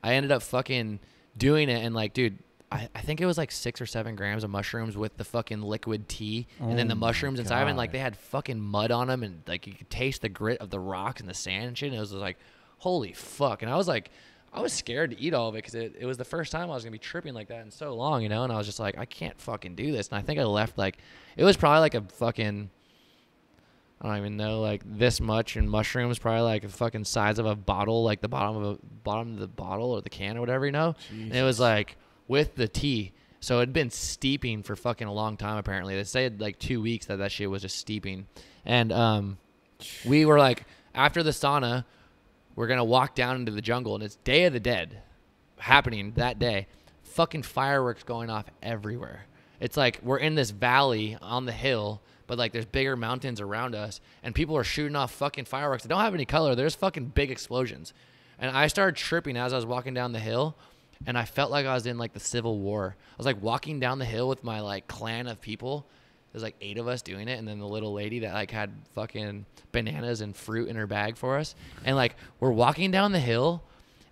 i ended up fucking doing it and like dude I, I think it was like six or seven grams of mushrooms with the fucking liquid tea and then the Oh mushrooms inside of it and like they had fucking mud on them and like you could taste the grit of the rocks and the sand and shit and it was like holy fuck and i was like I was scared to eat all of it because it, it was the first time I was gonna be tripping like that in so long, you know. And I was just like, I can't fucking do this. And I think I left like, it was probably like a fucking, I don't even know, like this much, and mushrooms probably like the fucking size of a bottle, like the bottom of a bottom of the bottle or the can or whatever, you know. And it was like with the tea. So it'd been steeping for fucking a long time. Apparently, they said like two weeks that that shit was just steeping, and um, we were like after the sauna, we're gonna walk down into the jungle, and it's Day of the Dead happening that day. Fucking fireworks going off everywhere. It's like we're in this valley on the hill, but like there's bigger mountains around us, and people are shooting off fucking fireworks that don't have any color. There's fucking big explosions, and I started tripping as I was walking down the hill, and I felt like I was in like the Civil War. I was like walking down the hill with my like clan of people. There's like eight of us doing it, and then the little lady that like had fucking bananas and fruit in her bag for us, and like we're walking down the hill,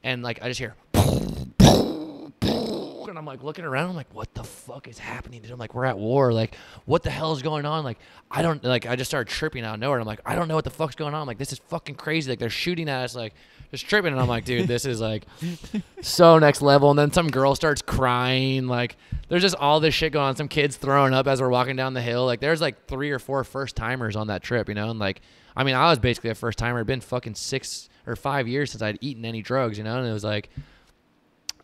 and like I just hear and I'm like looking around. I'm like, what the fuck is happening? Dude? I'm like, we're at war. Like, what the hell is going on? Like, I don't like. I just started tripping out of nowhere. I'm like, I don't know what the fuck's going on. I'm like, this is fucking crazy. Like, they're shooting at us. Like, just tripping. And I'm like, dude, this is like so next level. And then some girl starts crying. Like, there's just all this shit going on. Some kids throwing up as we're walking down the hill. Like, there's like three or four first timers on that trip, you know. And like, I mean, I was basically a first timer. It'd been fucking six or five years since I'd eaten any drugs, you know. And it was like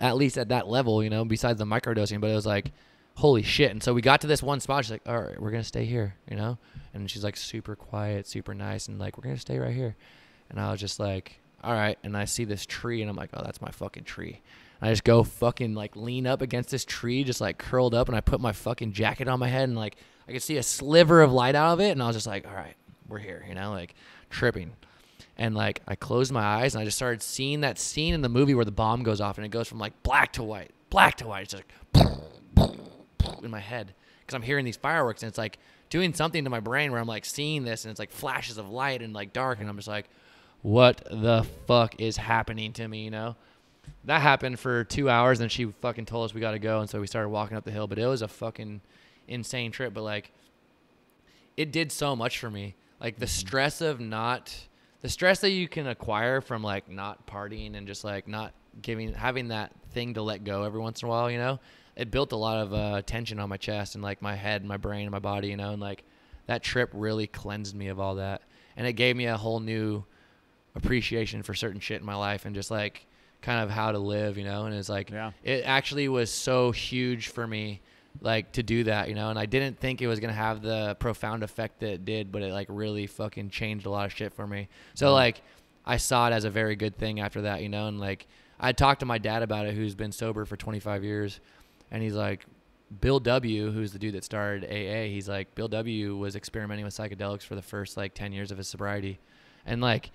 at least at that level, you know, besides the microdosing. But it was like, holy shit. And so we got to this one spot. She's like, all right, we're going to stay here, you know? And she's like super quiet, super nice. And like, we're going to stay right here. And I was just like, all right. And I see this tree and I'm like, oh, that's my fucking tree. And I just go fucking like lean up against this tree, just like curled up. And I put my fucking jacket on my head and like, I could see a sliver of light out of it. And I was just like, all right, we're here, you know, like tripping and like I closed my eyes and I just started seeing that scene in the movie where the bomb goes off and it goes from like black to white, black to white. It's just like in my head because I'm hearing these fireworks and it's like doing something to my brain where I'm like seeing this and it's like flashes of light and like dark and I'm just like, what the fuck is happening to me? You know. That happened for two hours, and she fucking told us we got to go, and so we started walking up the hill. But it was a fucking insane trip. But like, it did so much for me. Like the mm-hmm. stress of not the stress that you can acquire from like not partying and just like not giving having that thing to let go every once in a while, you know, it built a lot of uh, tension on my chest and like my head, and my brain, and my body, you know, and like that trip really cleansed me of all that, and it gave me a whole new appreciation for certain shit in my life and just like kind of how to live, you know, and it's like Yeah. it actually was so huge for me like to do that, you know, and I didn't think it was gonna have the profound effect that it did, but it like really fucking changed a lot of shit for me. So like I saw it as a very good thing after that, you know, and like I talked to my dad about it, who's been sober for 25 years, and he's like, Bill W, who's the dude that started AA, he's like, Bill W was experimenting with psychedelics for the first like 10 years of his sobriety, and like,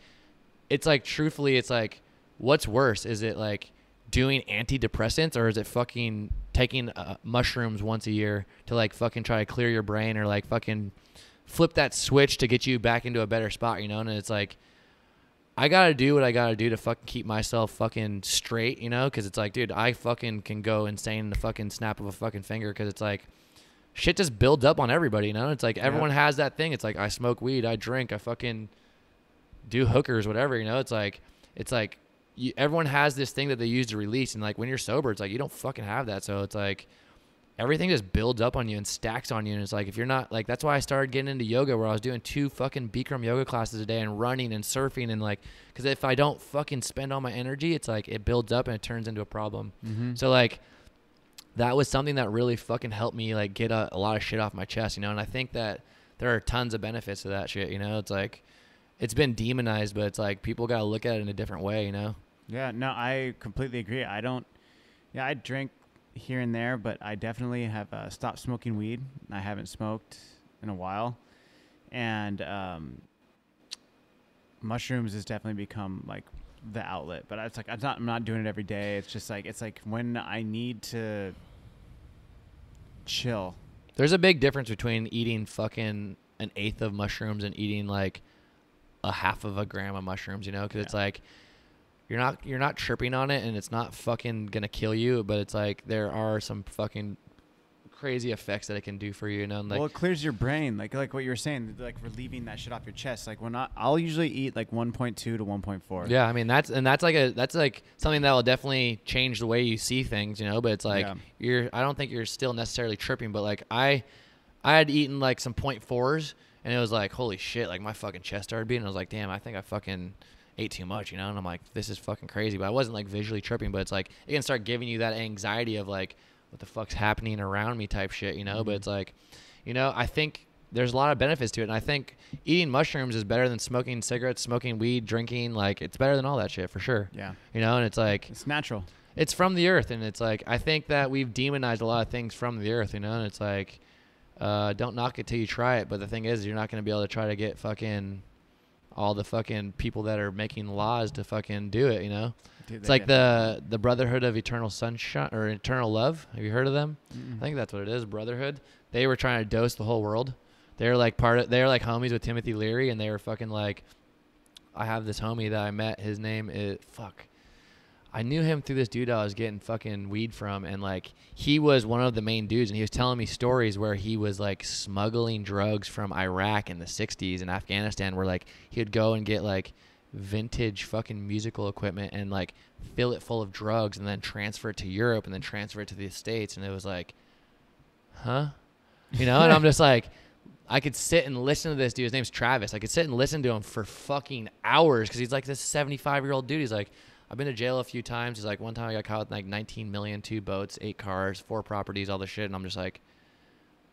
it's like truthfully, it's like, what's worse? Is it like doing antidepressants or is it fucking taking uh, mushrooms once a year to like fucking try to clear your brain or like fucking flip that switch to get you back into a better spot, you know? And it's like, I gotta do what I gotta do to fucking keep myself fucking straight, you know? Because it's like, dude, I fucking can go insane in the fucking snap of a fucking finger. Because it's like, shit just builds up on everybody, you know? It's like everyone has that thing. It's like I smoke weed, I drink, I fucking do hookers, whatever, you know? It's like, it's like you, everyone has this thing that they use to release, and like when you're sober, it's like you don't fucking have that. So it's like everything just builds up on you and stacks on you. And it's like if you're not like that's why I started getting into yoga, where I was doing two fucking Bikram yoga classes a day and running and surfing and like because if I don't fucking spend all my energy, it's like it builds up and it turns into a problem. Mm-hmm. So like that was something that really fucking helped me like get a, a lot of shit off my chest, you know. And I think that there are tons of benefits to that shit, you know. It's like it's been demonized, but it's like people got to look at it in a different way, you know. Yeah, no, I completely agree. I don't. Yeah, I drink here and there, but I definitely have uh, stopped smoking weed. I haven't smoked in a while, and um, mushrooms has definitely become like the outlet. But it's like I'm not. I'm not doing it every day. It's just like it's like when I need to chill. There's a big difference between eating fucking an eighth of mushrooms and eating like a half of a gram of mushrooms, you know, because it's like you're not you're not tripping on it and it's not fucking gonna kill you, but it's like there are some fucking crazy effects that it can do for you, you know. And like well, it clears your brain, like like what you were saying, like relieving that shit off your chest. Like when I, I'll usually eat like 1.2 to 1.4. Yeah, I mean that's and that's like a that's like something that will definitely change the way you see things, you know. But it's like Yeah. you're I don't think you're still necessarily tripping, but like I I had eaten like some point fours and it was like holy shit, like my fucking chest started beating. I was like, damn, I think I fucking ate too much, you know. And I'm like, this is fucking crazy. But I wasn't like visually tripping, but it's like it can start giving you that anxiety of like what the fuck's happening around me type shit, you know. But Mhm. it's like, you know, I think there's a lot of benefits to it, and I think eating mushrooms is better than smoking cigarettes, smoking weed, drinking. Like it's better than all that shit for sure. Yeah. You know, and it's like It's natural. it's from the earth, and it's like I think that we've demonized a lot of things from the earth. You know, and it's like uh, don't knock it till you try it. But the thing is, you're not gonna be able to try to get fucking all the fucking people that are making laws to fucking do it. You know, Dude, it's like the the Brotherhood of Eternal Sunshine or Eternal Love. Have you heard of them? Mm-mm. I think that's what it is, Brotherhood. They were trying to dose the whole world. They were like part of. They were like homies with Timothy Leary, and they were fucking like. I have this homie that I met. His name is fuck. I knew him through this dude I was getting fucking weed from, and like he was one of the main dudes, and he was telling me stories where he was like smuggling drugs from Iraq in the '60s and Afghanistan, where like he would go and get like vintage fucking musical equipment and like fill it full of drugs, and then transfer it to Europe, and then transfer it to the states, and it was like, huh, you know? And I'm just like. I could sit and listen to this dude. His name's Travis. I could sit and listen to him for fucking hours because he's like this 75 year old dude. He's like, I've been to jail a few times. He's like, one time I got caught with like 19 million, two boats, eight cars, four properties, all the shit. And I'm just like,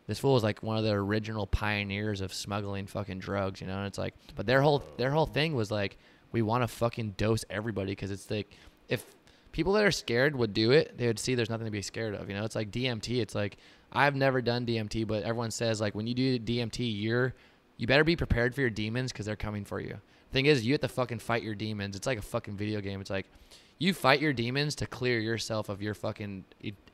this fool is like one of the original pioneers of smuggling fucking drugs, you know? And it's like, but their whole their whole thing was like, we want to fucking dose everybody because it's like, if people that are scared would do it, they would see there's nothing to be scared of. You know, it's like DMT. It's like I've never done DMT, but everyone says like when you do DMT, you're you better be prepared for your demons because they're coming for you. Thing is, you have to fucking fight your demons. It's like a fucking video game. It's like you fight your demons to clear yourself of your fucking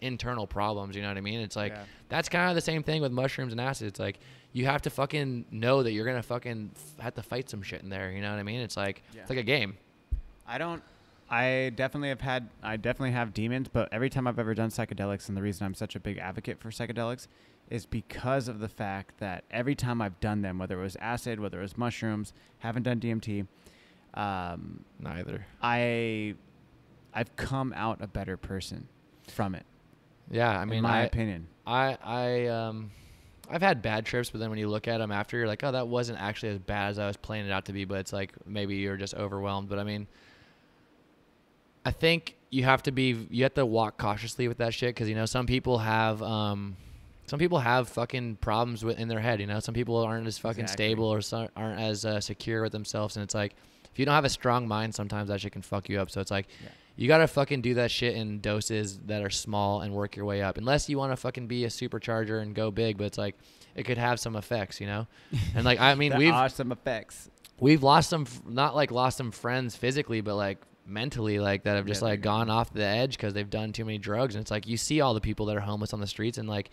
internal problems. You know what I mean? It's like Yeah. that's kind of the same thing with mushrooms and acid. It's like you have to fucking know that you're gonna fucking f- have to fight some shit in there. You know what I mean? It's like Yeah. it's like a game. I don't. I definitely have had. I definitely have demons, but every time I've ever done psychedelics, and the reason I'm such a big advocate for psychedelics is because of the fact that every time I've done them, whether it was acid, whether it was mushrooms, haven't done DMT, um, Neither. I, I've come out a better person from it. Yeah, I mean, in my I, opinion. I I um I've had bad trips, but then when you look at them after, you're like, oh, that wasn't actually as bad as I was playing it out to be. But it's like maybe you're just overwhelmed. But I mean, I think you have to be you have to walk cautiously with that shit because you know some people have um some people have fucking problems with in their head. You know, some people aren't as fucking Exactly. stable or so, aren't as uh, secure with themselves, and it's like if you don't have a strong mind, sometimes that shit can fuck you up. So it's like Yeah. you gotta fucking do that shit in doses that are small and work your way up. Unless you want to fucking be a supercharger and go big, but it's like it could have some effects, you know. And like I mean, we've are some effects. we've lost some, not like lost some friends physically, but like mentally, like that have just Yeah, like gone off the edge because they've done too many drugs. And it's like you see all the people that are homeless on the streets, and like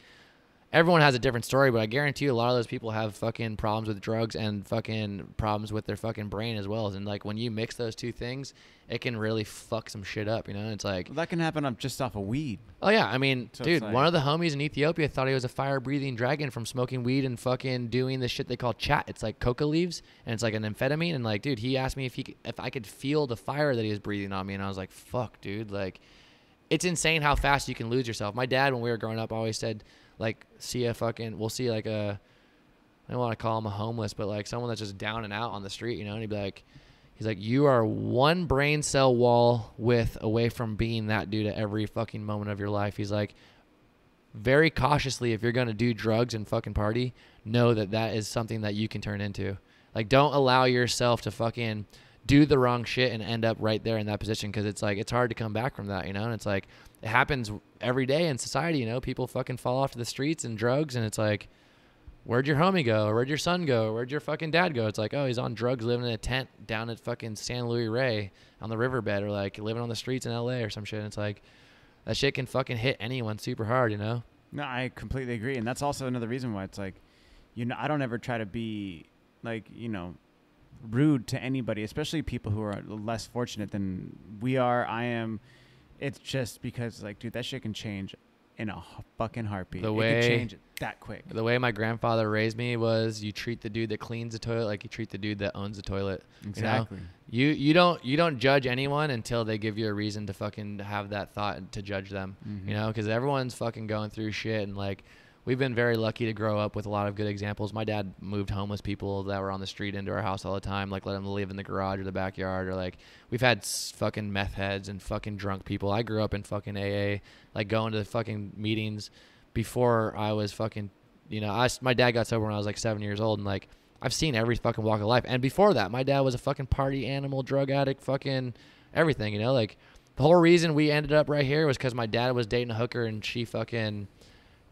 everyone has a different story, but I guarantee you a lot of those people have fucking problems with drugs and fucking problems with their fucking brain as well. And like when you mix those two things, it can really fuck some shit up, you know? It's like, Well, that can happen on just off of weed. oh yeah, I mean, So dude, it's one of the homies in Ethiopia thought he was a fire breathing dragon from smoking weed and fucking doing this shit they call chat. It's like coca leaves and it's like an amphetamine. And like, dude, he asked me if he if I could feel the fire that he was breathing on me, and I was like, fuck, dude, like it's insane how fast you can lose yourself. My dad, when we were growing up, always said, like, see a fucking, we'll see like a, I don't want to call him a homeless, but like someone that's just down and out on the street, you know, and he'd be like, he's like, you are one brain cell wall width away from being that dude at every fucking moment of your life. He's like, very cautiously, if you're gonna do drugs and fucking party, know that that is something that you can turn into. Like, don't allow yourself to fucking do the wrong shit and end up right there in that position because it's like it's hard to come back from that, you know. And it's like it happens every day in society, you know. People fucking fall off to the streets and drugs, and it's like, where'd your homie go? Where'd your son go? Where'd your fucking dad go? It's like, oh, he's on drugs, living in a tent down at fucking San Luis Rey on the riverbed, or like living on the streets in L.A. or some shit. And it's like that shit can fucking hit anyone super hard, you know. No, I completely agree, and that's also another reason why it's like, you know, I don't ever try to be like, you know, rude to anybody, especially people who are less fortunate than we are. I am. It's just because, like, dude, that shit can change in a fucking heartbeat. The it way- can change it that quick. The way my grandfather raised me was you treat the dude that cleans the toilet like you treat the dude that owns the toilet. Exactly. You you don't you don't judge anyone until they give you a reason to fucking have that thought to judge them. Mhm. You know, because everyone's fucking going through shit and like we've been very lucky to grow up with a lot of good examples. My dad moved homeless people that were on the street into our house all the time, like let them live in the garage or the backyard, or like we've had fucking meth heads and fucking drunk people. I grew up in fucking AA, like going to the fucking meetings before I was fucking, you know, I my dad got sober when I was like seven years old, and like I've seen every fucking walk of life. And before that, my dad was a fucking party animal, drug addict, fucking everything, you know, like. The whole reason we ended up right here was because my dad was dating a hooker and she fucking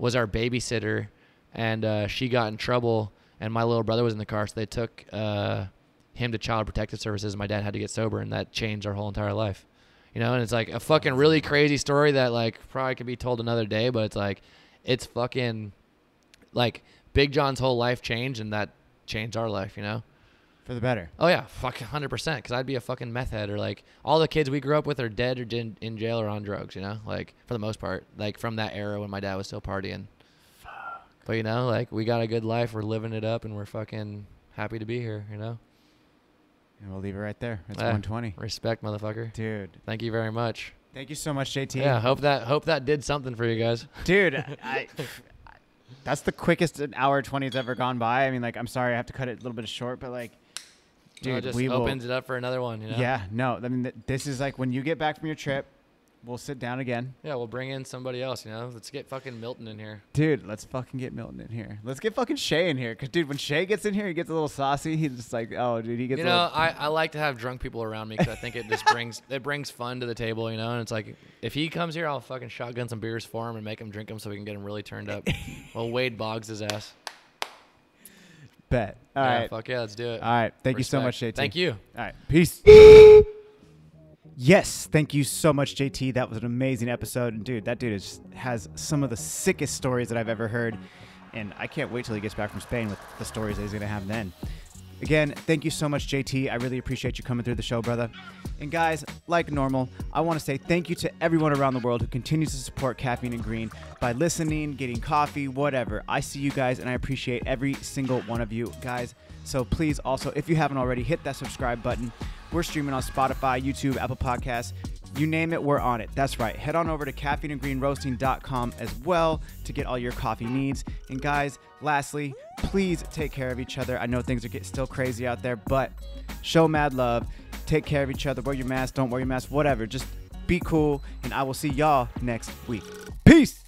was our babysitter, and uh, she got in trouble, and my little brother was in the car, so they took uh, him to Child Protective Services. And my dad had to get sober, and that changed our whole entire life. You know, and it's like a fucking really crazy story that like probably could be told another day, but it's like it's fucking like Big John's whole life changed, and that changed our life. You know. For the better. Oh yeah, fuck, hundred percent. Because I'd be a fucking meth head, or like all the kids we grew up with are dead or in, in jail or on drugs. You know, like for the most part, like from that era when my dad was still partying. Fuck. But you know, like we got a good life. We're living it up, and we're fucking happy to be here. You know, And we'll leave it right there. It's Yeah. 120. respect, motherfucker. Dude, Thank you very much. thank you so much, JT. Yeah, hope that hope that did something for you guys. Dude, I, that's the quickest an hour 20 has ever gone by. I mean, like, I'm sorry I have to cut it a little bit short, but like, No, dude, it just we will. opens it up for another one. You know. Yeah, no, I mean, th- this is like when you get back from your trip, we'll sit down again. Yeah, we'll bring in somebody else. You know, let's get fucking Milton in here. Dude, let's fucking get Milton in here. Let's get fucking Shay in here. Cause dude, when Shay gets in here, he gets a little saucy. He's just like, oh, dude, he gets. you know, little, I, I like to have drunk people around me because I think it just brings it brings fun to the table, you know. And it's like if he comes here, I'll fucking shotgun some beers for him and make him drink them so we can get him really turned up. well, Wade bogs his ass. Bet. All yeah, right, fuck yeah, let's do it. all right. Thank you so much, JT. Thank you. All right, peace. Yes, thank you so much, JT. That was an amazing episode, and dude, that dude is, has some of the sickest stories that I've ever heard, and I can't wait till he gets back from Spain with the stories that he's gonna have then. Again, thank you so much, JT. I really appreciate you coming through the show, brother. And guys, like normal, I want to say thank you to everyone around the world who continues to support Caffeine and Green by listening, getting coffee, whatever. I see you guys, and I appreciate every single one of you guys. So please, also, if you haven't already, hit that subscribe button. We're streaming on Spotify, YouTube, Apple Podcasts. You name it, we're on it. That's right. Head on over to caffeineandgreenroasting.com as well to get all your coffee needs. And guys, lastly, please take care of each other. I know things are getting still crazy out there, but show mad love. Take care of each other. Wear your mask, don't wear your mask, whatever. Just be cool, and I will see y'all next week. Peace.